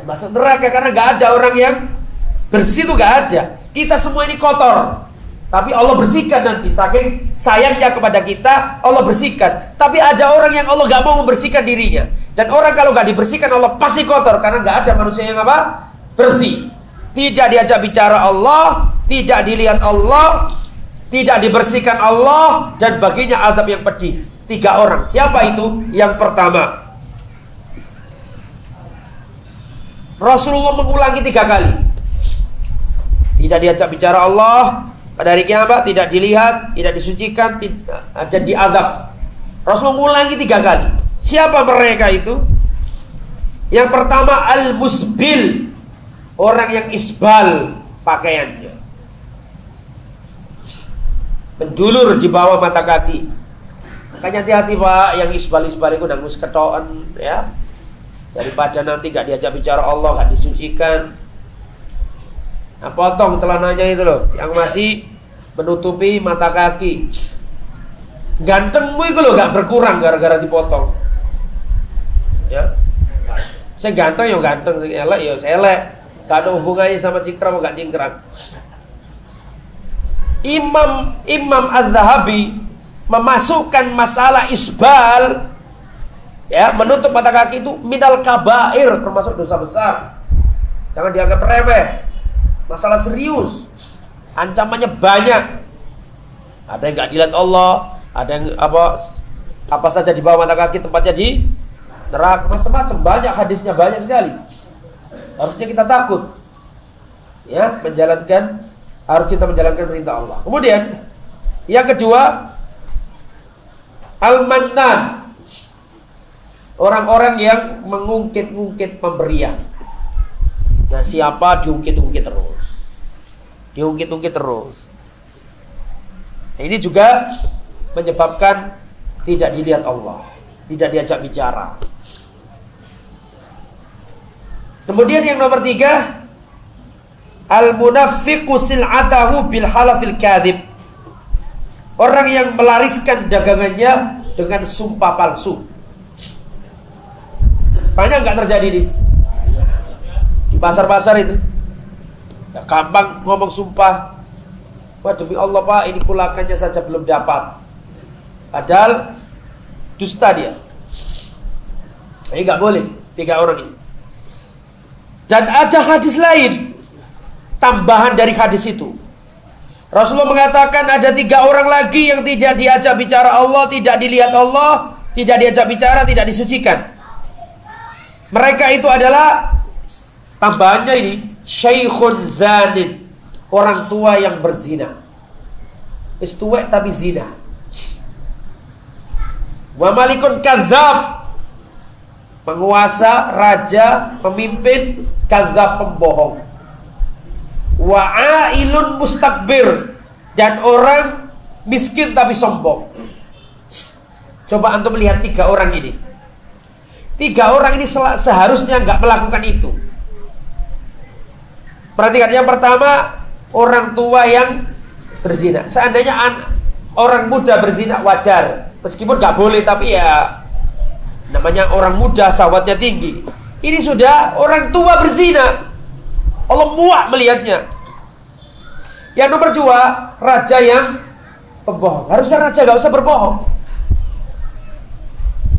Masuk neraka karena nggak ada orang yang bersih itu nggak ada. Kita semua ini kotor, tapi Allah bersihkan nanti. Saking sayangnya kepada kita, Allah bersihkan. Tapi ada orang yang Allah nggak mau membersihkan dirinya. Dan orang kalau nggak dibersihkan Allah pasti kotor karena nggak ada manusia yang apa? Bersih tidak diajak bicara Allah, tidak dilihat Allah, tidak dibersihkan Allah dan baginya azab yang pedih. Tiga orang. Siapa itu? Yang pertama. Rasulullah mengulangi tiga kali. Tidak diajak bicara Allah pada hari kiamat, tidak dilihat, tidak disucikan, tidak ada diazab. Rasul mengulangi tiga kali. Siapa mereka itu? Yang pertama al-musbil Orang yang isbal pakaiannya. Mendulur di bawah mata kaki. Makanya hati-hati pak, yang isbal-isbal itu nangus ketoan ya. Daripada nanti gak diajak bicara Allah, gak disucikan. Nah, potong celananya itu loh, yang masih menutupi mata kaki. Gantengmu itu loh gak berkurang gara-gara dipotong. Ya. Saya ganteng ya ganteng, saya elek ya saya elek. Gak ada hubungannya sama cingkrang gak cingkrang. Imam Imam Az-Zahabi memasukkan masalah isbal ya menutup mata kaki itu minal kabair termasuk dosa besar. Jangan dianggap remeh. Masalah serius. Ancamannya banyak. Ada yang nggak dilihat Allah, ada yang apa apa saja di bawah mata kaki tempatnya di neraka macam-macam banyak hadisnya banyak sekali. Harusnya kita takut. Ya, menjalankan harus kita menjalankan perintah Allah. Kemudian yang kedua al-mannan. Orang-orang yang mengungkit-ungkit pemberian. Nah, siapa diungkit-ungkit terus? Diungkit-ungkit terus. Nah, ini juga menyebabkan tidak dilihat Allah, tidak diajak bicara. Kemudian yang nomor tiga, al munafiqu sil'atahu bil halafil kadhib. Orang yang melariskan dagangannya dengan sumpah palsu. Banyak nggak terjadi di di pasar-pasar itu. Ya, gampang ngomong sumpah. Wah demi Allah pak, ini kulakannya saja belum dapat. Padahal dusta dia. Ini nggak boleh tiga orang ini. Dan ada hadis lain tambahan dari hadis itu. Rasulullah mengatakan ada tiga orang lagi yang tidak diajak bicara Allah, tidak dilihat Allah, tidak diajak bicara, tidak disucikan. Mereka itu adalah tambahannya ini syaikhun zanin, orang tua yang berzina. Istuwek tapi zina. Wa malikun kadzab. Penguasa, raja, pemimpin, kadzab pembohong. Wa ailun mustakbir dan orang miskin tapi sombong. Coba antum melihat tiga orang ini. Tiga orang ini seharusnya nggak melakukan itu. Perhatikan yang pertama orang tua yang berzina. Seandainya an orang muda berzina wajar, meskipun nggak boleh tapi ya namanya orang muda sawatnya tinggi. Ini sudah orang tua berzina. Allah muak melihatnya. Yang nomor dua, raja yang pembohong. Harusnya raja nggak usah berbohong.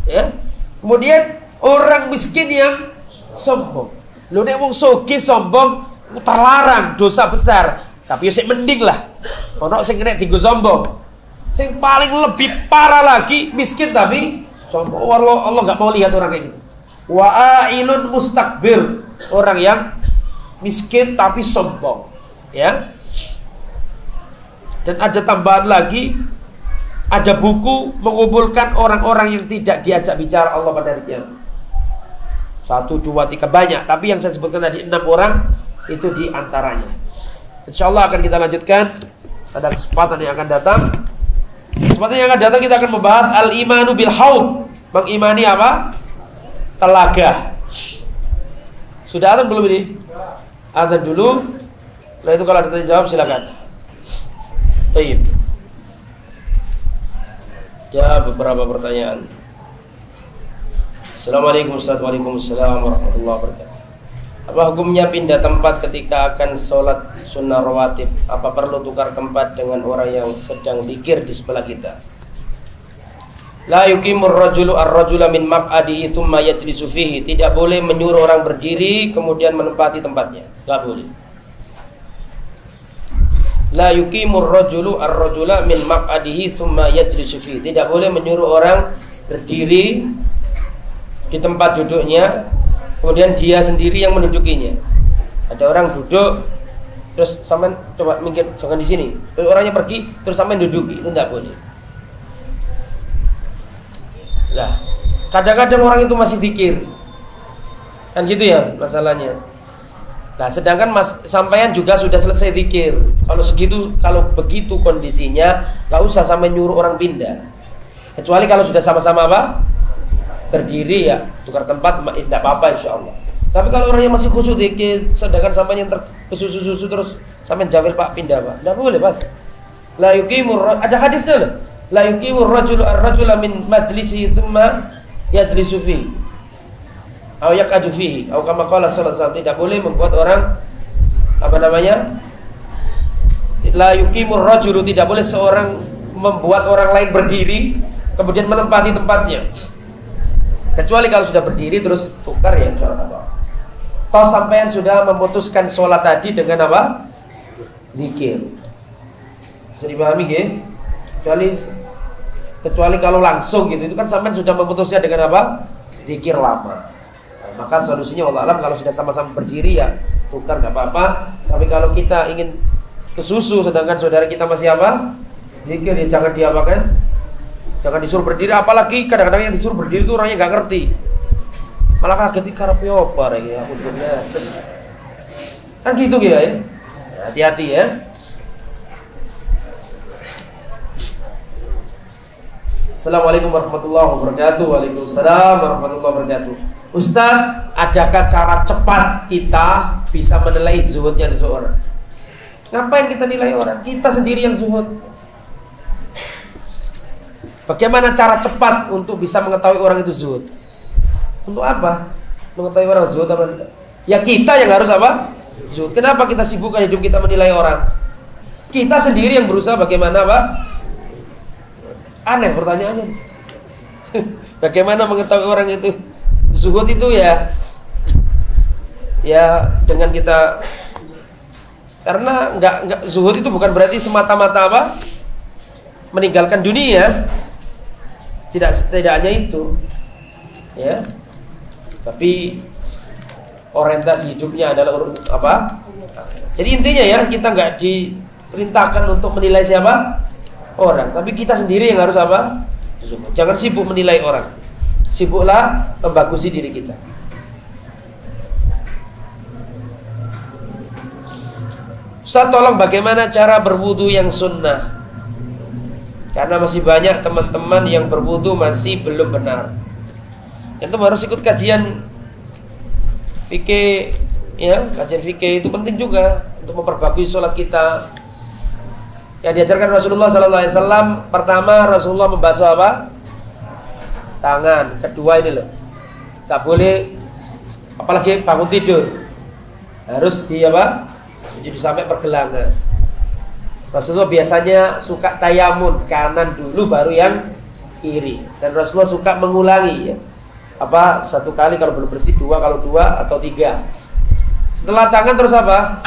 Ya. Kemudian orang miskin yang sombong. Lu nek wong soge sombong terlarang dosa besar. Tapi ya sik mending lah. Ono sing nek dienggo sombong. Sing paling lebih parah lagi miskin tapi sombong. Oh, Allah Allah nggak mau lihat orang kayak gitu. Wa ailun mustakbir. Orang yang miskin tapi sombong. Ya. Dan ada tambahan lagi ada buku mengumpulkan orang-orang yang tidak diajak bicara Allah pada hari kiamat. Satu, dua, tiga banyak. Tapi yang saya sebutkan tadi enam orang itu di antaranya. Insya Allah akan kita lanjutkan pada kesempatan yang akan datang. Kesempatan yang akan datang kita akan membahas al-imanu bil haud. Mengimani apa? Telaga. Sudah ada belum ini? Ada dulu. Setelah itu kalau ada tanya jawab silakan. Taib. Ya beberapa pertanyaan. Assalamualaikum warahmatullahi wabarakatuh. Apa hukumnya pindah tempat ketika akan sholat sunnah rawatib? Apa perlu tukar tempat dengan orang yang sedang dikir di sebelah kita? La yukimur rajulu ar-rajula min maq'adihi thumma yajlisu fihi. Tidak boleh menyuruh orang berdiri kemudian menempati tempatnya. Tidak boleh. La yukimur rajulu ar-rajula min maq'adihi thumma yajlisu fihi. Tidak boleh menyuruh orang berdiri di tempat duduknya kemudian dia sendiri yang mendudukinya ada orang duduk terus sampai coba mikir jangan di sini. Terus orangnya pergi terus sampai duduki. Itu tidak boleh. Lah kadang-kadang orang itu masih dikir kan gitu ya masalahnya nah sedangkan mas sampaian juga sudah selesai dikir kalau segitu kalau begitu kondisinya nggak usah sampai nyuruh orang pindah. Kecuali kalau sudah sama-sama apa? Berdiri ya tukar tempat tidak apa-apa insya Allah. Tapi kalau orangnya masih khusyuk dikit sedangkan sampai yang terkesusu-susu terus sampai jawil pak pindah pak. Tidak boleh pas la yukimur ada hadisnya loh. La yukimur rajul ar-rajula min majlisi thumma yajlisu fi atau yakadu fihi atau kama qala sallallahu tidak boleh membuat orang apa namanya la yukimur rajulu tidak boleh seorang membuat orang lain berdiri kemudian menempati tempatnya Kecuali kalau sudah berdiri terus tukar ya cara apa? Toh sampean sudah memutuskan sholat tadi dengan apa? Dikir. Bisa dipahami ya? Kecuali kecuali kalau langsung gitu itu kan sampean sudah memutusnya dengan apa? Dikir lama. Maka solusinya Allah alam kalau sudah sama-sama berdiri ya tukar nggak apa-apa. Tapi kalau kita ingin kesusu sedangkan saudara kita masih apa? Dikir ya jangan diapakan? Jangan disuruh berdiri apalagi kadang-kadang yang disuruh berdiri itu orangnya nggak ngerti. Malah kaget karep apa ya hukumnya. Kan gitu ya. ya. Hati-hati ya. Assalamualaikum warahmatullahi wabarakatuh. Waalaikumsalam warahmatullahi wabarakatuh. Ustaz, adakah cara cepat kita bisa menilai zuhudnya seseorang? Ngapain kita nilai orang? Kita sendiri yang zuhud. Bagaimana cara cepat untuk bisa mengetahui orang itu zuhud? Untuk apa? Mengetahui orang zuhud apa tidak? Ya kita yang harus apa? Zuhud. Kenapa kita sibukkan hidup kita menilai orang? Kita sendiri yang berusaha bagaimana apa? Aneh pertanyaannya. bagaimana mengetahui orang itu zuhud itu ya ya dengan kita Karena nggak nggak zuhud itu bukan berarti semata-mata apa? Meninggalkan dunia. Tidak tidak hanya itu. Ya. Tapi orientasi hidupnya adalah apa? Jadi intinya ya kita nggak diperintahkan untuk menilai siapa orang, tapi kita sendiri yang harus apa? Jangan sibuk menilai orang. Sibuklah membagusi diri kita. Ustaz tolong bagaimana cara berwudu yang sunnah Karena masih banyak teman-teman yang berwudu masih belum benar Itu harus ikut kajian Fikih ya Kajian fikih itu penting juga Untuk memperbaiki sholat kita Yang diajarkan Rasulullah SAW Pertama Rasulullah membasuh apa? Tangan Kedua ini loh. Tak boleh Apalagi bangun tidur. Harus di apa? jadi sampai pergelangan. Rasulullah biasanya suka tayamun kanan dulu baru yang kiri. Dan Rasulullah suka mengulangi ya. Apa satu kali kalau belum bersih dua kalau dua atau tiga. Setelah tangan terus apa?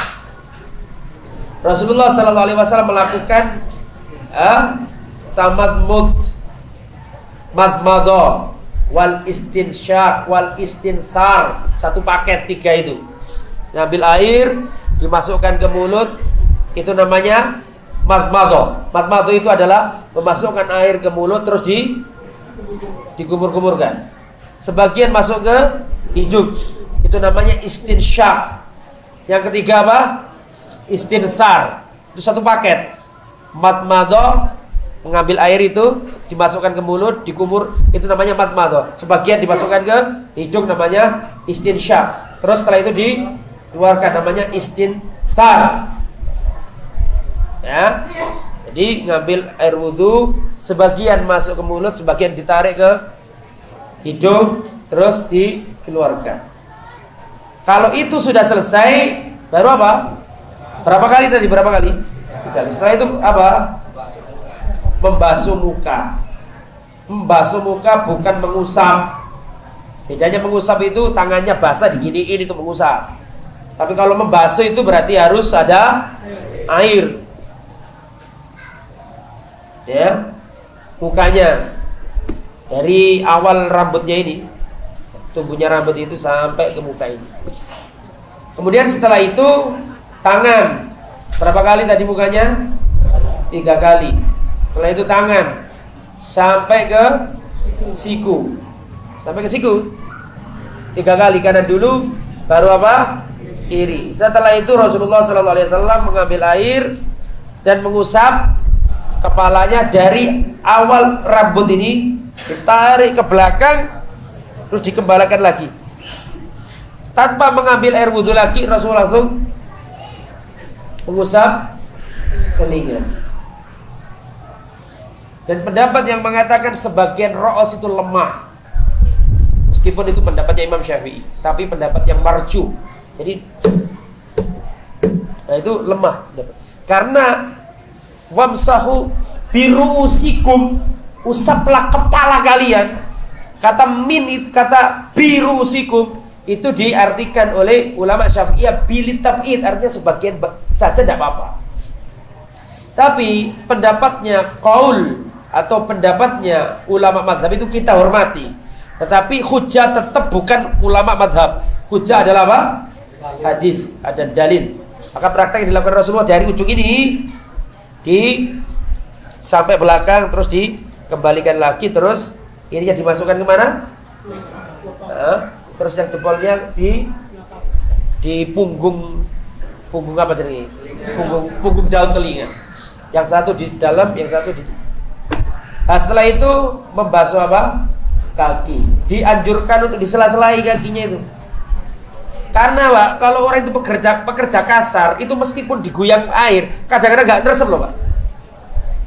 Rasulullah Shallallahu Alaihi Wasallam melakukan ah, tamat mut madmado wal istinsyak wal istinsar satu paket tiga itu ngambil air dimasukkan ke mulut itu namanya madmado. Madmado itu adalah memasukkan air ke mulut terus di digumur-gumurkan. Sebagian masuk ke hidung. Itu namanya istinsyak. Yang ketiga apa? Istinsar. Itu satu paket. Madmado mengambil air itu dimasukkan ke mulut, dikumur itu namanya madmado. Sebagian dimasukkan ke hidung namanya istinsyak. Terus setelah itu di keluarkan namanya istinsar. Ya. Jadi ngambil air wudhu sebagian masuk ke mulut sebagian ditarik ke hidung terus dikeluarkan. Kalau itu sudah selesai baru apa? Berapa kali tadi? Berapa kali. Setelah itu apa membasuh muka membasuh muka bukan mengusap bedanya mengusap itu tangannya basah diginiin itu mengusap tapi kalau membasuh itu berarti harus ada air. Ya. Mukanya dari awal rambutnya ini, tumbuhnya rambut itu sampai ke muka ini. Kemudian setelah itu tangan. Berapa kali tadi mukanya? Tiga kali. Setelah itu tangan sampai ke siku. Sampai ke siku. Tiga kali kanan dulu, baru apa? kiri. Setelah itu Rasulullah Sallallahu Alaihi Wasallam mengambil air dan mengusap kepalanya dari awal rambut ini ditarik ke belakang terus dikembalikan lagi tanpa mengambil air wudhu lagi Rasulullah langsung mengusap telinga dan pendapat yang mengatakan sebagian roos itu lemah meskipun itu pendapatnya Imam Syafi'i tapi pendapat yang marju jadi nah itu lemah. Karena wamsahu birusikum usaplah kepala kalian. Kata min kata birusikum itu diartikan oleh ulama Syafi'iyah bilit tab'id artinya sebagian saja tidak apa-apa. Tapi pendapatnya kaul atau pendapatnya ulama madhab itu kita hormati. Tetapi hujah tetap bukan ulama madhab. Hujah adalah apa? hadis, ada dalil. Maka praktek yang dilakukan Rasulullah dari ujung ini di sampai belakang terus dikembalikan lagi terus ininya dimasukkan ke mana? Nah, terus yang jempolnya di di punggung punggung apa jadi? Punggung punggung daun telinga. Yang satu di dalam, yang satu di Nah, setelah itu membasuh apa? Kaki. Dianjurkan untuk disela-selai kakinya itu. Karena Pak, kalau orang itu pekerja pekerja kasar, itu meskipun diguyang air, kadang-kadang nggak -kadang pak.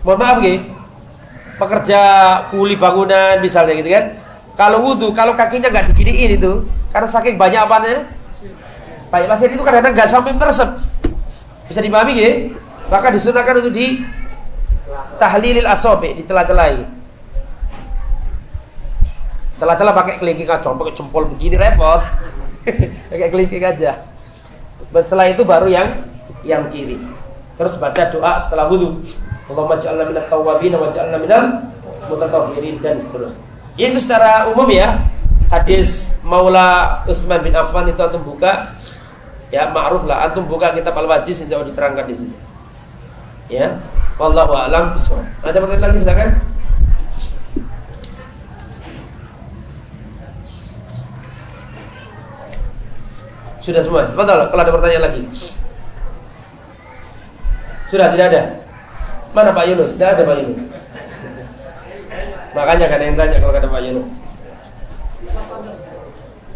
Mohon maaf nih, pekerja kuli bangunan misalnya gitu kan. Kalau wudhu, kalau kakinya nggak diginiin itu, karena saking banyak apanya, banyak pasir itu kadang-kadang nggak sampai meresep. Bisa dipahami ya? Maka disunahkan untuk di tahlilil asobe, di celah-celah Celah-celah pakai kelingking aja, pakai jempol begini repot. kayak kelingking aja. Setelah itu baru yang yang kiri. Terus baca doa setelah wudhu. Allahumma ja'alna minat tawabin wa ja'alna minal dan seterusnya. Itu secara umum ya. Hadis Maula Utsman bin Affan itu antum buka ya ma'ruf lah antum buka kitab Al-Wajiz insya Allah diterangkan di sini. Ya. Wallahu a'lam bishawab. Ada pertanyaan lagi silakan. Sudah semua. Betul. Kalau ada pertanyaan lagi. Sudah tidak ada. Mana Pak Yunus? Tidak ada Pak Yunus. Makanya kan yang tanya kalau ada Pak Yunus.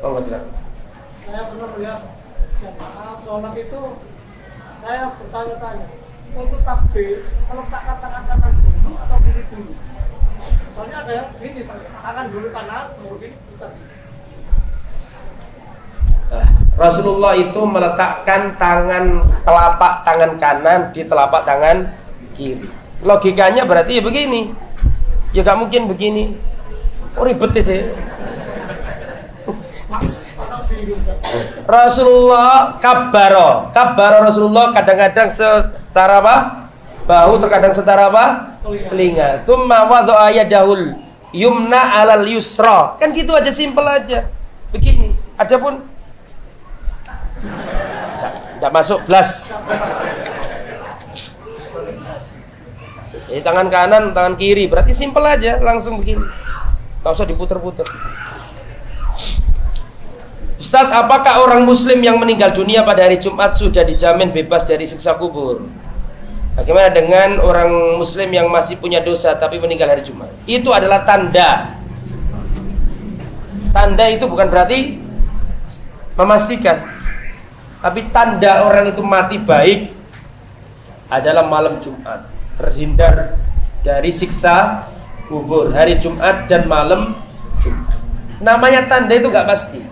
Oh, silakan. saya pernah melihat jamaah sholat itu saya bertanya-tanya untuk takbir kalau tak katakan kanan dulu atau kiri dulu soalnya ada yang gini tangan dulu kanan kemudian putar Rasulullah itu meletakkan tangan telapak tangan kanan di telapak tangan kiri. Logikanya berarti ya begini. Ya gak mungkin begini. Oh ribet sih. Rasulullah kabaro, kabaro Rasulullah kadang-kadang setara apa? Bahu terkadang setara apa? Telinga. Tumma wadha'a yadahul yumna alal yusra. Kan gitu aja simpel aja. Begini. Adapun tidak masuk belas. Jadi tangan kanan, tangan kiri, berarti simpel aja, langsung begini. Tak usah diputer-puter. Ustadz, apakah orang muslim yang meninggal dunia pada hari Jumat sudah dijamin bebas dari siksa kubur? Bagaimana dengan orang muslim yang masih punya dosa tapi meninggal hari Jumat? Itu adalah tanda. Tanda itu bukan berarti memastikan. Tapi tanda orang itu mati baik adalah malam Jumat, terhindar dari siksa kubur hari Jumat dan malam Jumat. Namanya tanda itu gak pasti.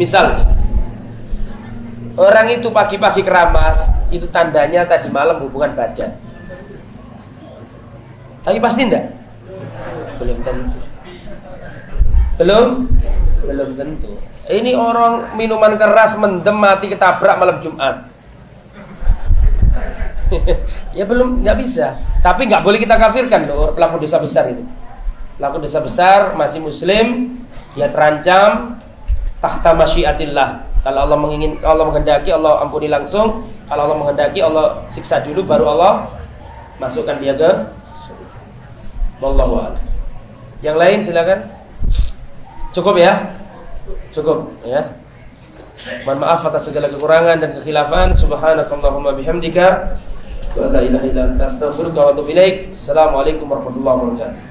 Misal orang itu pagi-pagi keramas, itu tandanya tadi malam hubungan badan. Tapi pasti enggak? Belum tentu. Belum? Belum tentu. Ini orang minuman keras mendem mati ketabrak malam Jumat. ya belum nggak bisa. Tapi nggak boleh kita kafirkan loh pelaku dosa besar itu. Pelaku dosa besar masih muslim, dia terancam tahta masyiatillah. Kalau Allah mengingin, Allah menghendaki Allah ampuni langsung. Kalau Allah menghendaki Allah siksa dulu baru Allah masukkan dia ke Wallahu a'lam. Yang lain silakan. Cukup ya? Cukup ya. Mohon maaf atas segala kekurangan dan kekhilafan. Subhanakallahumma bihamdika wa la ilaha illa anta astaghfiruka wa atubu ilaik. Assalamualaikum warahmatullahi wabarakatuh.